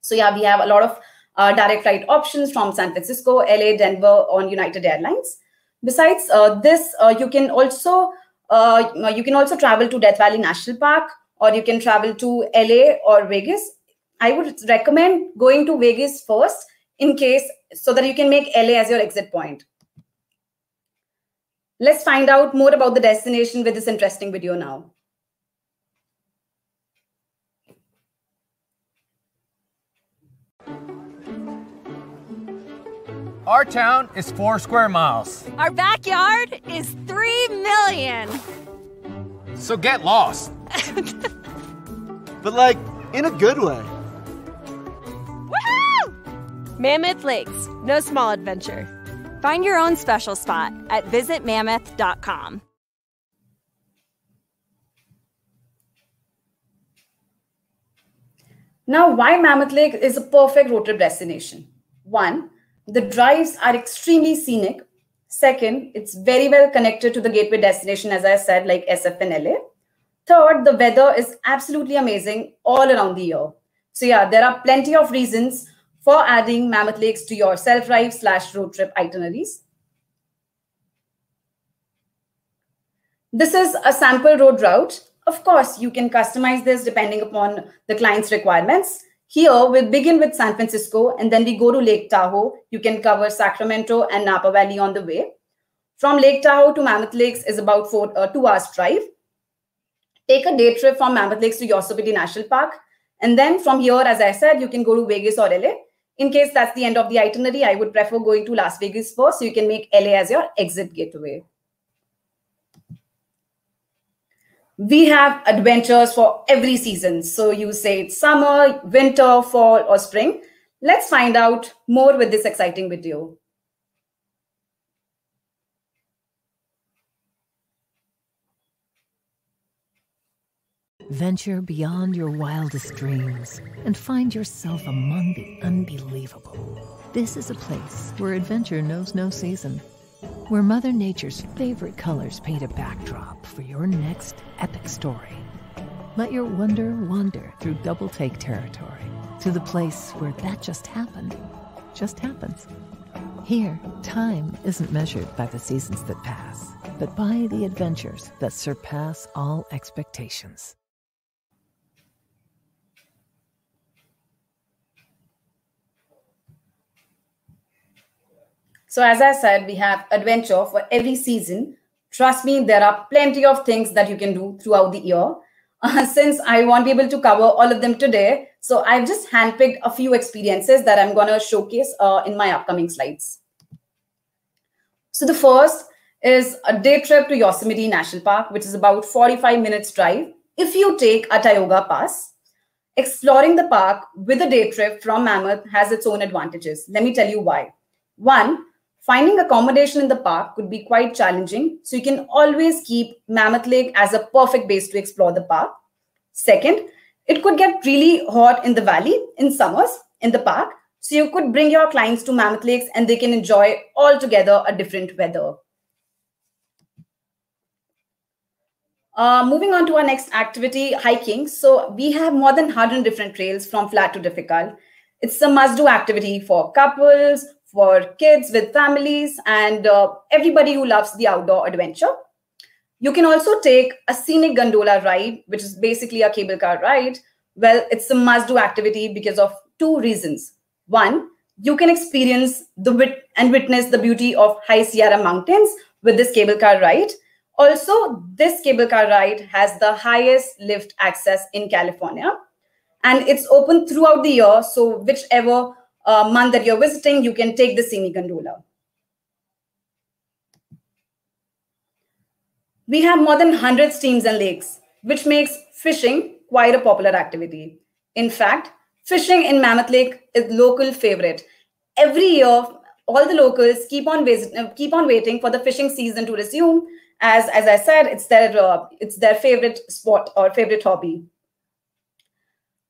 So yeah, we have a lot of uh, direct flight options from San Francisco, LA, Denver on United Airlines. Besides this, you can also you can also travel to Death Valley National Park, or you can travel to LA or Vegas. I would recommend going to Vegas first in case so that you can make LA as your exit point. Let's find out more about the destination with this interesting video now. Our town is four square miles. Our backyard is three million. So get lost. *laughs* but like in a good way. Woohoo! Mammoth Lakes, no small adventure. Find your own special spot at visitmammoth.com. Now, why Mammoth Lake is a perfect road trip destination? One, the drives are extremely scenic. Second, it's very well connected to the gateway destination, as I said, like SF and LA. Third, the weather is absolutely amazing all around the year. So yeah, there are plenty of reasons for adding Mammoth Lakes to your self-drive slash road trip itineraries. This is a sample road route. Of course, you can customize this depending upon the client's requirements. Here, we'll begin with San Francisco and then we go to Lake Tahoe. You can cover Sacramento and Napa Valley on the way. From Lake Tahoe to Mammoth Lakes is about four, uh, two hours drive. Take a day trip from Mammoth Lakes to Yosemite National Park. And then from here, as I said, you can go to Vegas or LA. In case that's the end of the itinerary, I would prefer going to Las Vegas first so you can make LA as your exit gateway. we have adventures for every season. So you say it's summer, winter, fall, or spring. Let's find out more with this exciting video. Venture beyond your wildest dreams and find yourself among the unbelievable. This is a place where adventure knows no season where Mother Nature's favorite colors paint a backdrop for your next epic story. Let your wonder wander through double take territory to the place where that just happened, just happens. Here, time isn't measured by the seasons that pass, but by the adventures that surpass all expectations. So as I said, we have adventure for every season. Trust me, there are plenty of things that you can do throughout the year. Uh, *laughs* since I won't be able to cover all of them today, so I've just handpicked a few experiences that I'm going to showcase uh, in my upcoming slides. So the first is a day trip to Yosemite National Park, which is about 45 minutes drive. If you take a Tioga Pass, exploring the park with a day trip from Mammoth has its own advantages. Let me tell you why. One, Finding accommodation in the park could be quite challenging, so you can always keep Mammoth Lake as a perfect base to explore the park. Second, it could get really hot in the valley in summers in the park, so you could bring your clients to Mammoth Lakes and they can enjoy altogether a different weather. Uh, moving on to our next activity, hiking. So we have more than 100 different trails from flat to difficult. It's a must-do activity for couples, for kids with families and uh, everybody who loves the outdoor adventure. You can also take a scenic gondola ride, which is basically a cable car ride. Well, it's a must do activity because of two reasons. One, you can experience the wit and witness the beauty of high Sierra mountains with this cable car ride. Also, this cable car ride has the highest lift access in California and it's open throughout the year. So whichever uh, month that you're visiting, you can take the scenic gondola. We have more than 100 streams and lakes, which makes fishing quite a popular activity. In fact, fishing in Mammoth Lake is local favorite. Every year, all the locals keep on visit, uh, keep on waiting for the fishing season to resume. As as I said, it's their uh, it's their favorite sport or favorite hobby.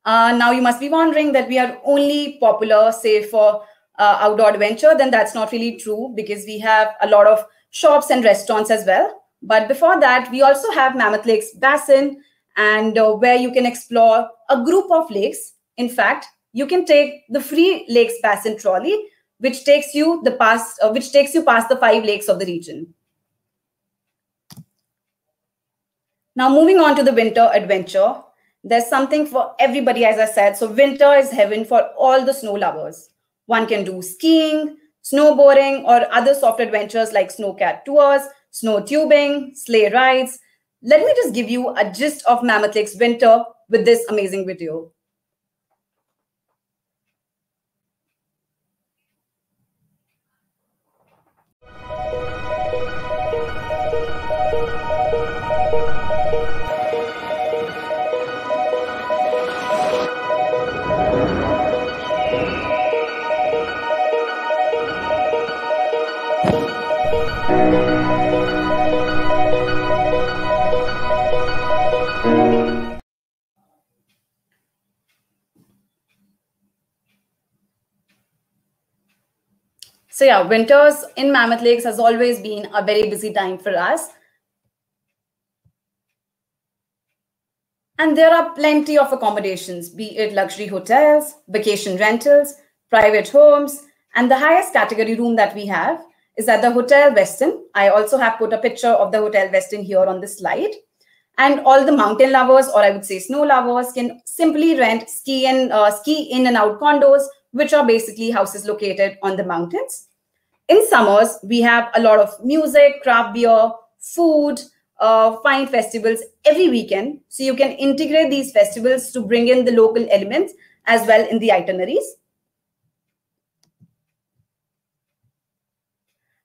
Uh, now you must be wondering that we are only popular, say, for uh, outdoor adventure. Then that's not really true because we have a lot of shops and restaurants as well. But before that, we also have Mammoth Lakes Basin, and uh, where you can explore a group of lakes. In fact, you can take the free Lakes Basin trolley, which takes you the past, uh, which takes you past the five lakes of the region. Now, moving on to the winter adventure, there's something for everybody, as I said. So, winter is heaven for all the snow lovers. One can do skiing, snowboarding, or other soft adventures like snowcat tours, snow tubing, sleigh rides. Let me just give you a gist of Mammoth Lake's winter with this amazing video. So yeah, winters in Mammoth Lakes has always been a very busy time for us. And there are plenty of accommodations, be it luxury hotels, vacation rentals, private homes, and the highest category room that we have is at the Hotel Westin. I also have put a picture of the Hotel Westin here on the slide. And all the mountain lovers, or I would say snow lovers, can simply rent ski and uh, ski in and out condos, which are basically houses located on the mountains in summers, we have a lot of music, craft beer, food, uh, fine festivals every weekend. So you can integrate these festivals to bring in the local elements as well in the itineraries.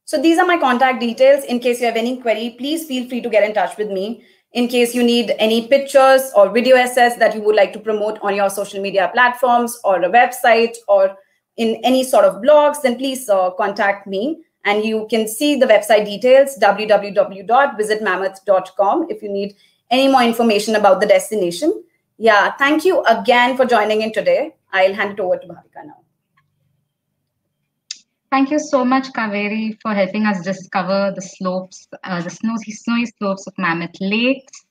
So these are my contact details. In case you have any query, please feel free to get in touch with me. In case you need any pictures or video assets that you would like to promote on your social media platforms or a website or in any sort of blogs, then please uh, contact me. And you can see the website details, www.visitmammoth.com, if you need any more information about the destination. Yeah, thank you again for joining in today. I'll hand it over to Bhavika now. Thank you so much, Kaveri, for helping us discover the slopes, uh, the snowy, snowy slopes of Mammoth Lakes.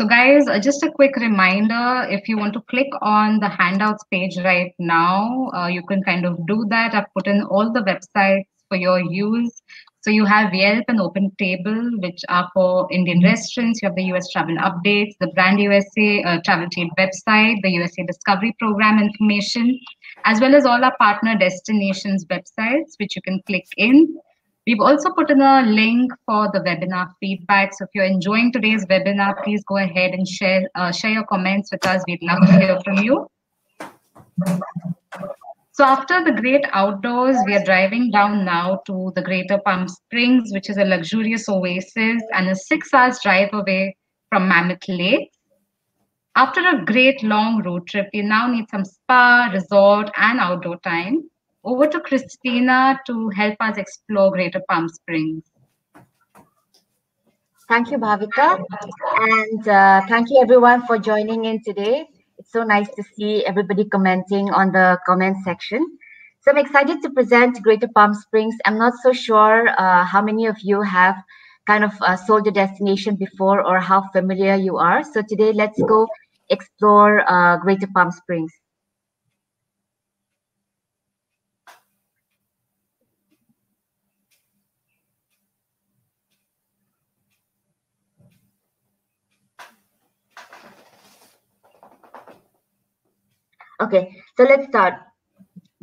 So guys, uh, just a quick reminder, if you want to click on the handouts page right now, uh, you can kind of do that. I've put in all the websites for your use. So you have Yelp and Open Table, which are for Indian mm-hmm. restaurants. You have the US travel updates, the Brand USA uh, travel trade website, the USA Discovery Program information, as well as all our partner destinations websites, which you can click in. We've also put in a link for the webinar feedback. So if you're enjoying today's webinar, please go ahead and share uh, share your comments with us. We'd love to hear from you. So after the great outdoors, we are driving down now to the Greater Palm Springs, which is a luxurious oasis and a six hours drive away from Mammoth Lake. After a great long road trip, we now need some spa, resort, and outdoor time. Over to Christina to help us explore Greater Palm Springs. Thank you, Bhavika. And uh, thank you, everyone, for joining in today. It's so nice to see everybody commenting on the comment section. So I'm excited to present Greater Palm Springs. I'm not so sure uh, how many of you have kind of uh, sold a destination before or how familiar you are. So today, let's go explore uh, Greater Palm Springs. Okay, so let's start.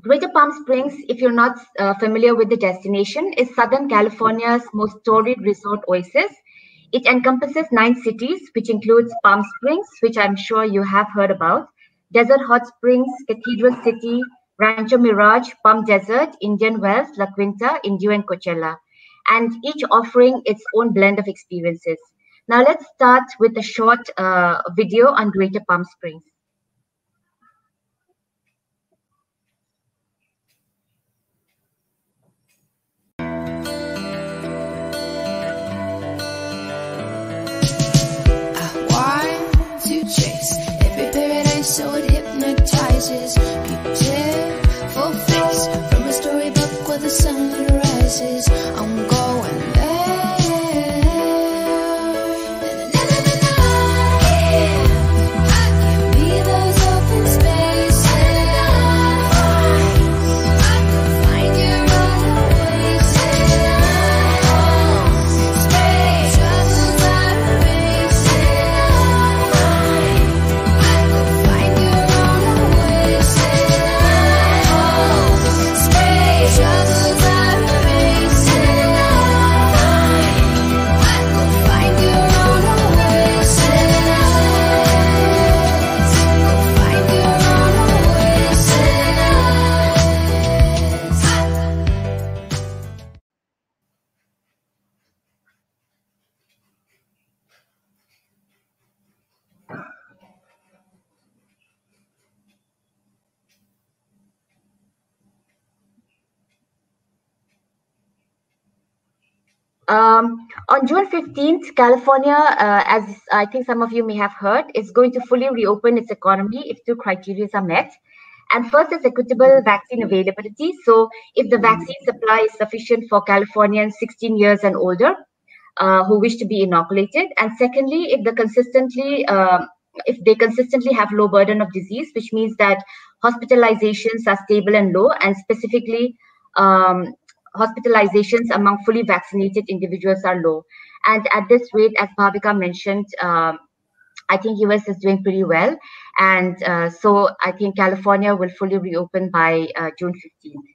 Greater Palm Springs, if you're not uh, familiar with the destination, is Southern California's most storied resort oasis. It encompasses nine cities, which includes Palm Springs, which I'm sure you have heard about, Desert Hot Springs, Cathedral City, Rancho Mirage, Palm Desert, Indian Wells, La Quinta, Indio, and Coachella, and each offering its own blend of experiences. Now let's start with a short uh, video on Greater Palm Springs. Um, on June 15th, California, uh, as I think some of you may have heard, is going to fully reopen its economy if two criteria are met. And first is equitable vaccine availability. So if the vaccine supply is sufficient for Californians 16 years and older uh, who wish to be inoculated. And secondly, if the consistently uh, if they consistently have low burden of disease, which means that hospitalizations are stable and low, and specifically um, hospitalizations among fully vaccinated individuals are low. And at this rate, as Bhavika mentioned, um, I think US is doing pretty well. And uh, so I think California will fully reopen by uh, June 15th.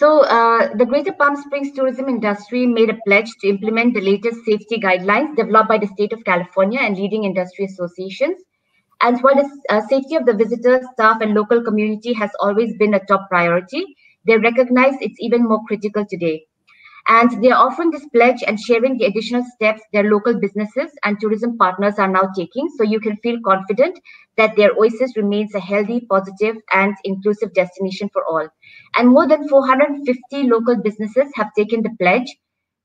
So uh, the Greater Palm Springs tourism industry made a pledge to implement the latest safety guidelines developed by the state of California and leading industry associations. And while the uh, safety of the visitors, staff, and local community has always been a top priority, they recognize it's even more critical today. And they are offering this pledge and sharing the additional steps their local businesses and tourism partners are now taking so you can feel confident that their Oasis remains a healthy, positive, and inclusive destination for all. And more than 450 local businesses have taken the pledge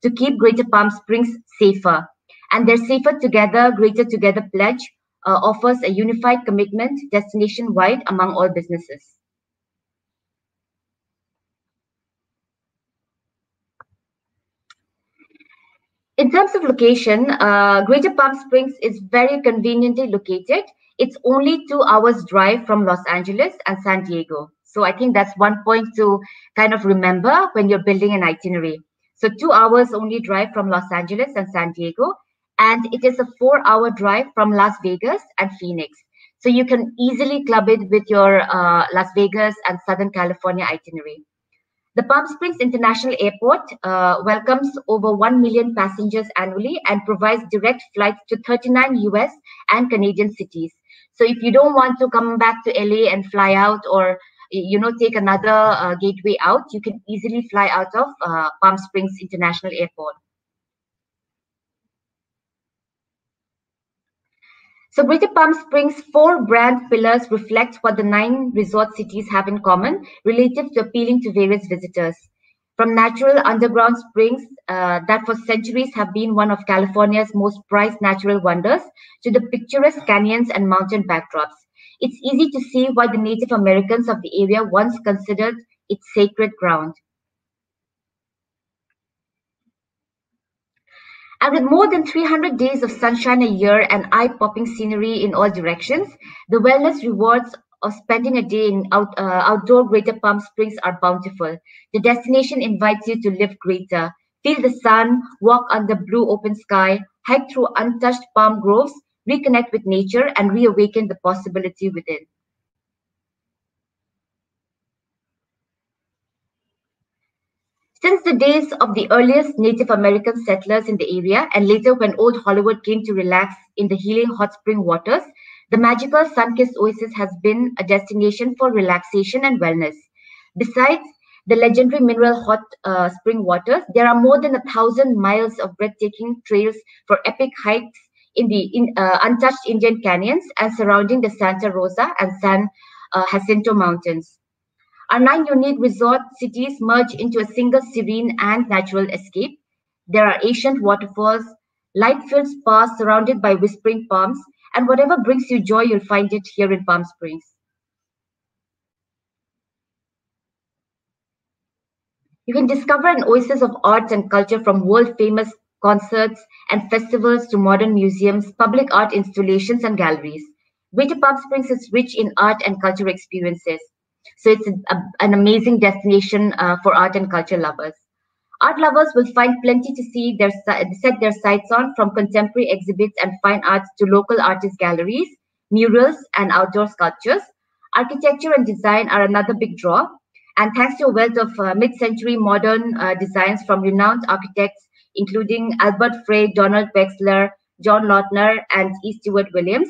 to keep Greater Palm Springs safer. And their Safer Together, Greater Together pledge uh, offers a unified commitment destination wide among all businesses. In terms of location, uh, Greater Palm Springs is very conveniently located. It's only two hours drive from Los Angeles and San Diego. So I think that's one point to kind of remember when you're building an itinerary. So two hours only drive from Los Angeles and San Diego, and it is a four-hour drive from Las Vegas and Phoenix. So you can easily club it with your uh, Las Vegas and Southern California itinerary. The Palm Springs International Airport uh, welcomes over 1 million passengers annually and provides direct flights to 39 US and Canadian cities. So if you don't want to come back to LA and fly out or you know take another uh, gateway out, you can easily fly out of uh, Palm Springs International Airport. So Greater Palm Springs' four brand pillars reflect what the nine resort cities have in common relative to appealing to various visitors. From natural underground springs uh, that for centuries have been one of California's most prized natural wonders to the picturesque canyons and mountain backdrops. It's easy to see why the Native Americans of the area once considered it sacred ground. And with more than 300 days of sunshine a year and eye-popping scenery in all directions, the wellness rewards of spending a day in out, uh, outdoor Greater Palm Springs are bountiful. The destination invites you to live greater, feel the sun, walk under blue open sky, hike through untouched palm groves, reconnect with nature, and reawaken the possibility within. Since the days of the earliest Native American settlers in the area, and later when Old Hollywood came to relax in the healing hot spring waters, the magical sun-kissed oasis has been a destination for relaxation and wellness. Besides the legendary mineral hot uh, spring waters, there are more than a thousand miles of breathtaking trails for epic hikes in the in, uh, untouched Indian canyons and surrounding the Santa Rosa and San uh, Jacinto Mountains. Our nine unique resort cities merge into a single serene and natural escape. There are ancient waterfalls, light-filled spas surrounded by whispering palms, and whatever brings you joy, you'll find it here in Palm Springs. You can discover an oasis of arts and culture from world-famous concerts and festivals to modern museums, public art installations, and galleries. Greater Palm Springs is rich in art and cultural experiences. So it's a, an amazing destination uh, for art and culture lovers. Art lovers will find plenty to see their set their sights on from contemporary exhibits and fine arts to local artist galleries, murals, and outdoor sculptures. Architecture and design are another big draw. And thanks to a wealth of uh, mid-century modern uh, designs from renowned architects, including Albert Frey, Donald Wexler, John Lautner, and E. Stewart Williams,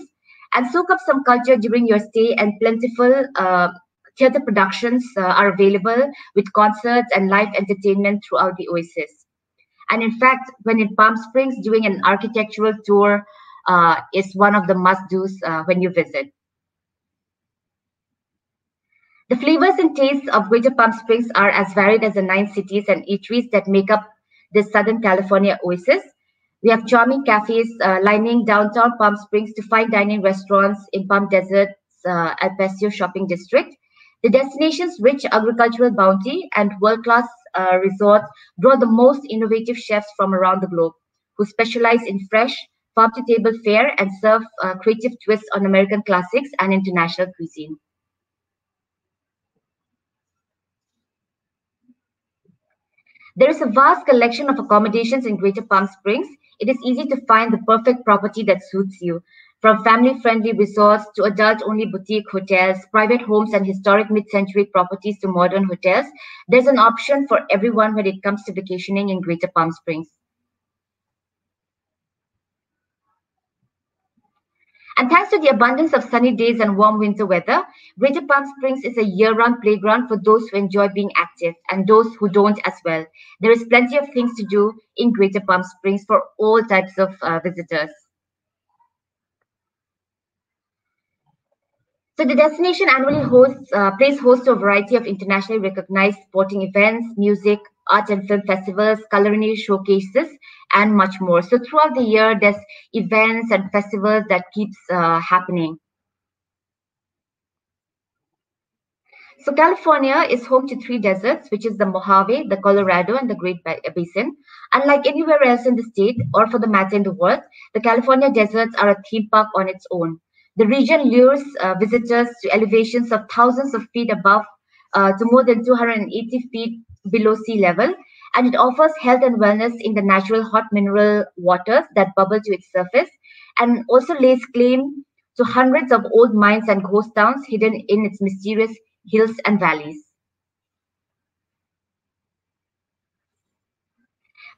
and soak up some culture during your stay and plentiful uh, Theatre productions uh, are available with concerts and live entertainment throughout the Oasis. And in fact, when in Palm Springs, doing an architectural tour uh, is one of the must-dos uh, when you visit. The flavors and tastes of Greater Palm Springs are as varied as the nine cities and eateries that make up this Southern California oasis. We have charming cafes uh, lining downtown Palm Springs to fine dining restaurants in Palm Desert's uh, El Paseo shopping district. The destination's rich agricultural bounty and world-class uh, resorts draw the most innovative chefs from around the globe who specialize in fresh, farm-to-table fare and serve uh, creative twists on American classics and international cuisine. There is a vast collection of accommodations in Greater Palm Springs. It is easy to find the perfect property that suits you. From family-friendly resorts to adult-only boutique hotels, private homes and historic mid-century properties to modern hotels, there's an option for everyone when it comes to vacationing in Greater Palm Springs. And thanks to the abundance of sunny days and warm winter weather, Greater Palm Springs is a year-round playground for those who enjoy being active and those who don't as well. There is plenty of things to do in Greater Palm Springs for all types of uh, visitors. So the destination annually hosts, uh, plays host to a variety of internationally recognized sporting events, music, art and film festivals, culinary showcases, and much more. So throughout the year, there's events and festivals that keeps uh, happening. So California is home to three deserts, which is the Mojave, the Colorado, and the Great Basin. Unlike anywhere else in the state, or for the matter in the world, the California deserts are a theme park on its own. The region lures uh, visitors to elevations of thousands of feet above uh, to more than 280 feet below sea level, and it offers health and wellness in the natural hot mineral waters that bubble to its surface, and also lays claim to hundreds of old mines and ghost towns hidden in its mysterious hills and valleys.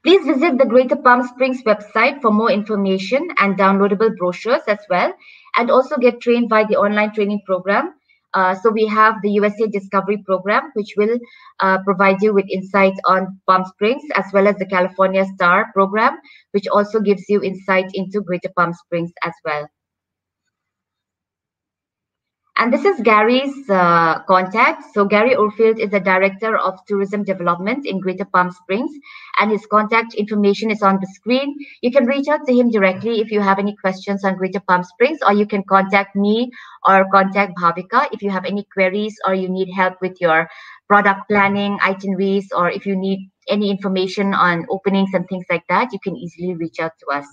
Please visit the Greater Palm Springs website for more information and downloadable brochures as well, and also get trained by the online training program uh, so we have the USA Discovery Program, which will uh, provide you with insights on Palm Springs, as well as the California Star Program, which also gives you insight into Greater Palm Springs as well. And this is Gary's uh, contact. So Gary Orfield is the Director of Tourism Development in Greater Palm Springs, and his contact information is on the screen. You can reach out to him directly if you have any questions on Greater Palm Springs, or you can contact me or contact Bhavika if you have any queries or you need help with your product planning, itineraries, or if you need any information on openings and things like that, you can easily reach out to us.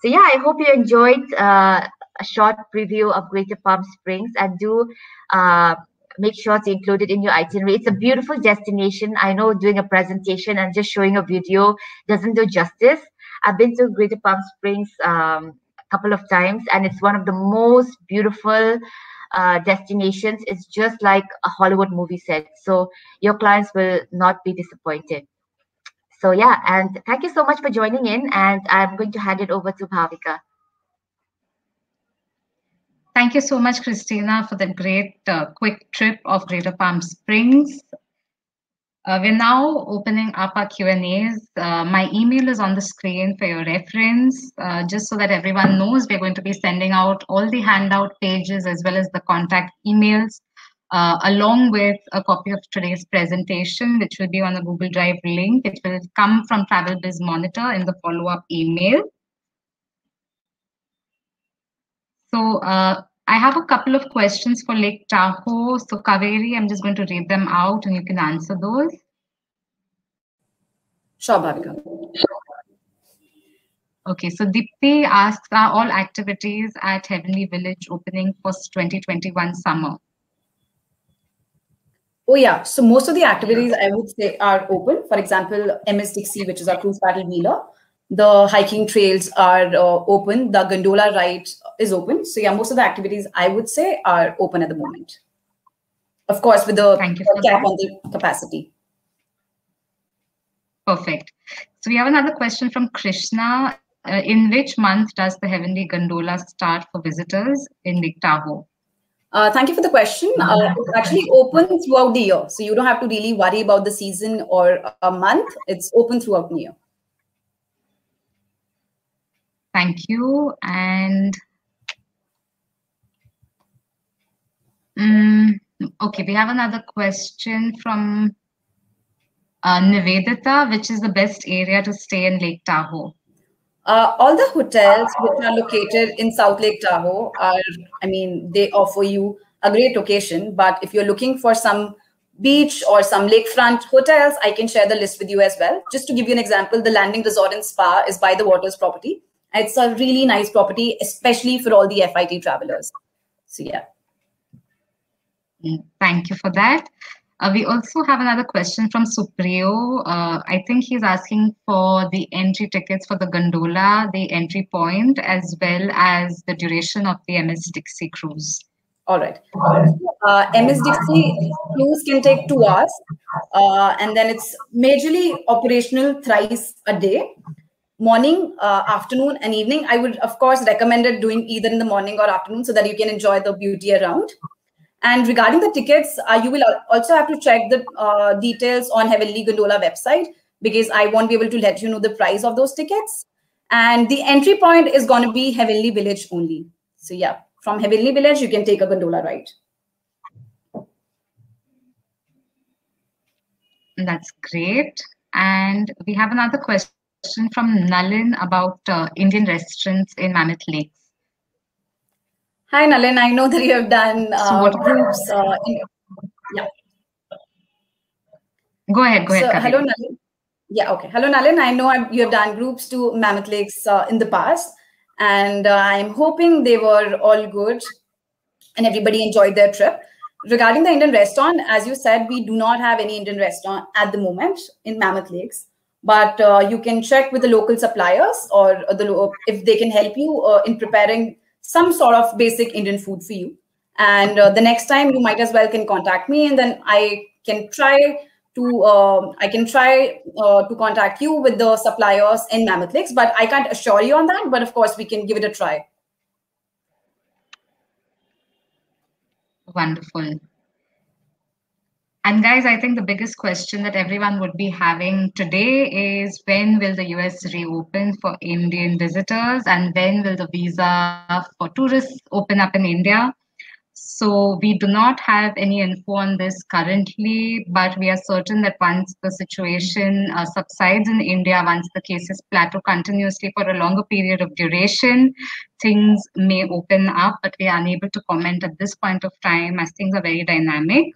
So yeah, I hope you enjoyed uh, a short preview of Greater Palm Springs and do uh, make sure to include it in your itinerary. It's a beautiful destination. I know doing a presentation and just showing a video doesn't do justice. I've been to Greater Palm Springs um, a couple of times and it's one of the most beautiful uh, destinations. It's just like a Hollywood movie set. So your clients will not be disappointed. So yeah, and thank you so much for joining in and I'm going to hand it over to Bhavika. Thank you so much, Christina, for the great uh, quick trip of Greater Palm Springs. Uh, we're now opening up our Q&As. Uh, my email is on the screen for your reference, uh, just so that everyone knows we're going to be sending out all the handout pages as well as the contact emails, uh, along with a copy of today's presentation, which will be on the Google Drive link. It will come from Travel Biz Monitor in the follow-up email. So uh, I have a couple of questions for Lake Tahoe. So Kaveri, I'm just going to read them out and you can answer those. Sure, Bhavika. Okay, so Dipti asks, are all activities at Heavenly Village opening for 2021 summer? Oh yeah, so most of the activities I would say are open. For example, MS Dixie, which is our cruise paddle wheeler, the hiking trails are uh, open. The gondola ride is open. So yeah most of the activities i would say are open at the moment. Of course with the cap on the capacity. Perfect. So we have another question from krishna. Uh, in which month does the heavenly gondola start for visitors in lake tahoe? Uh, thank you for the question. Uh, it's actually open throughout the year. So you don't have to really worry about the season or a month. It's open throughout the year. Thank you. And um, Okay, we have another question from uh, Nivedita, which is the best area to stay in Lake Tahoe? Uh, all the hotels which are located in South Lake Tahoe are, I mean, they offer you a great location. But if you're looking for some beach or some lakefront hotels, I can share the list with you as well. Just to give you an example, the Landing Resort and Spa is by the Waters property. It's a really nice property, especially for all the FIT travelers. So yeah. Thank you for that. Uh, we also have another question from Supriyo. Uh, I think he's asking for the entry tickets for the gondola, the entry point, as well as the duration of the MS Dixie cruise. All right. Uh, MS Dixie cruise can take two hours, uh, and then it's majorly operational thrice a day morning, uh, afternoon, and evening. I would, of course, recommend it doing either in the morning or afternoon so that you can enjoy the beauty around. And regarding the tickets, uh, you will also have to check the uh, details on Heavenly Gondola website because I won't be able to let you know the price of those tickets. And the entry point is going to be Heavenly Village only. So yeah, from Heavenly Village, you can take a gondola ride. That's great. And we have another question from Nalin about uh, Indian restaurants in Mammoth Lakes. Hi, Nalin. I know that you have done uh, what groups. Uh, in, yeah. Go ahead. Go ahead. So, hello, Nalin. Yeah. Okay. Hello, Nalin. I know I'm, you have done groups to Mammoth Lakes uh, in the past, and uh, I'm hoping they were all good, and everybody enjoyed their trip. Regarding the Indian restaurant, as you said, we do not have any Indian restaurant at the moment in Mammoth Lakes but uh, you can check with the local suppliers or the if they can help you uh, in preparing some sort of basic Indian food for you. And uh, the next time you might as well can contact me and then I can try to uh, I can try uh, to contact you with the suppliers in Mammoth Lakes, but I can't assure you on that. But of course, we can give it a try. Wonderful. And guys, I think the biggest question that everyone would be having today is when will the US reopen for Indian visitors and when will the visa for tourists open up in India? So we do not have any info on this currently, but we are certain that once the situation uh, subsides in India, once the cases plateau continuously for a longer period of duration, things may open up, but we are unable to comment at this point of time as things are very dynamic.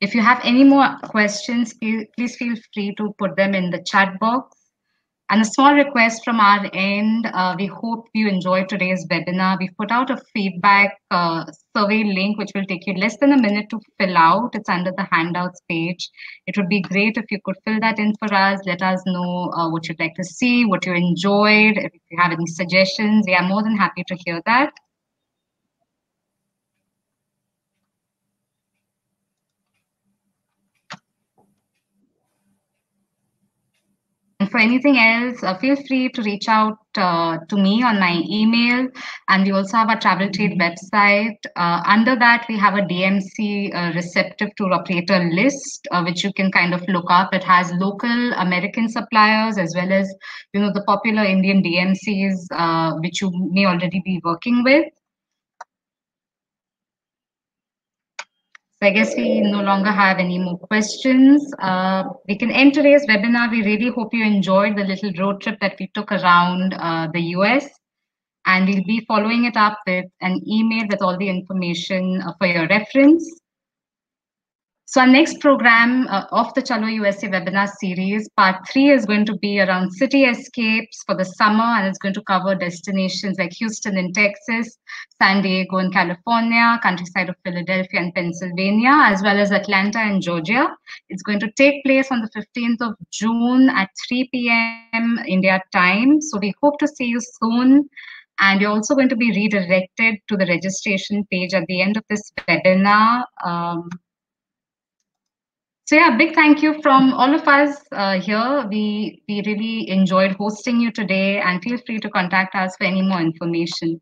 If you have any more questions, please feel free to put them in the chat box. And a small request from our end, uh, we hope you enjoyed today's webinar. We've put out a feedback uh, survey link, which will take you less than a minute to fill out. It's under the handouts page. It would be great if you could fill that in for us. Let us know uh, what you'd like to see, what you enjoyed. If you have any suggestions, we are more than happy to hear that. For anything else, uh, feel free to reach out uh, to me on my email. And we also have a travel trade website. Uh, under that, we have a DMC uh, receptive tour operator list, uh, which you can kind of look up. It has local American suppliers as well as, you know, the popular Indian DMCs, uh, which you may already be working with. So I guess we no longer have any more questions. Uh, we can end today's webinar. We really hope you enjoyed the little road trip that we took around uh, the US. And we'll be following it up with an email with all the information uh, for your reference. So our next program uh, of the Chalo USA webinar series, part three is going to be around city escapes for the summer and it's going to cover destinations like Houston in Texas, San Diego in California, countryside of Philadelphia and Pennsylvania, as well as Atlanta and Georgia. It's going to take place on the 15th of June at 3 p.m. India time. So we hope to see you soon. And you're also going to be redirected to the registration page at the end of this webinar. Um, so yeah, big thank you from all of us uh, here. We we really enjoyed hosting you today, and feel free to contact us for any more information.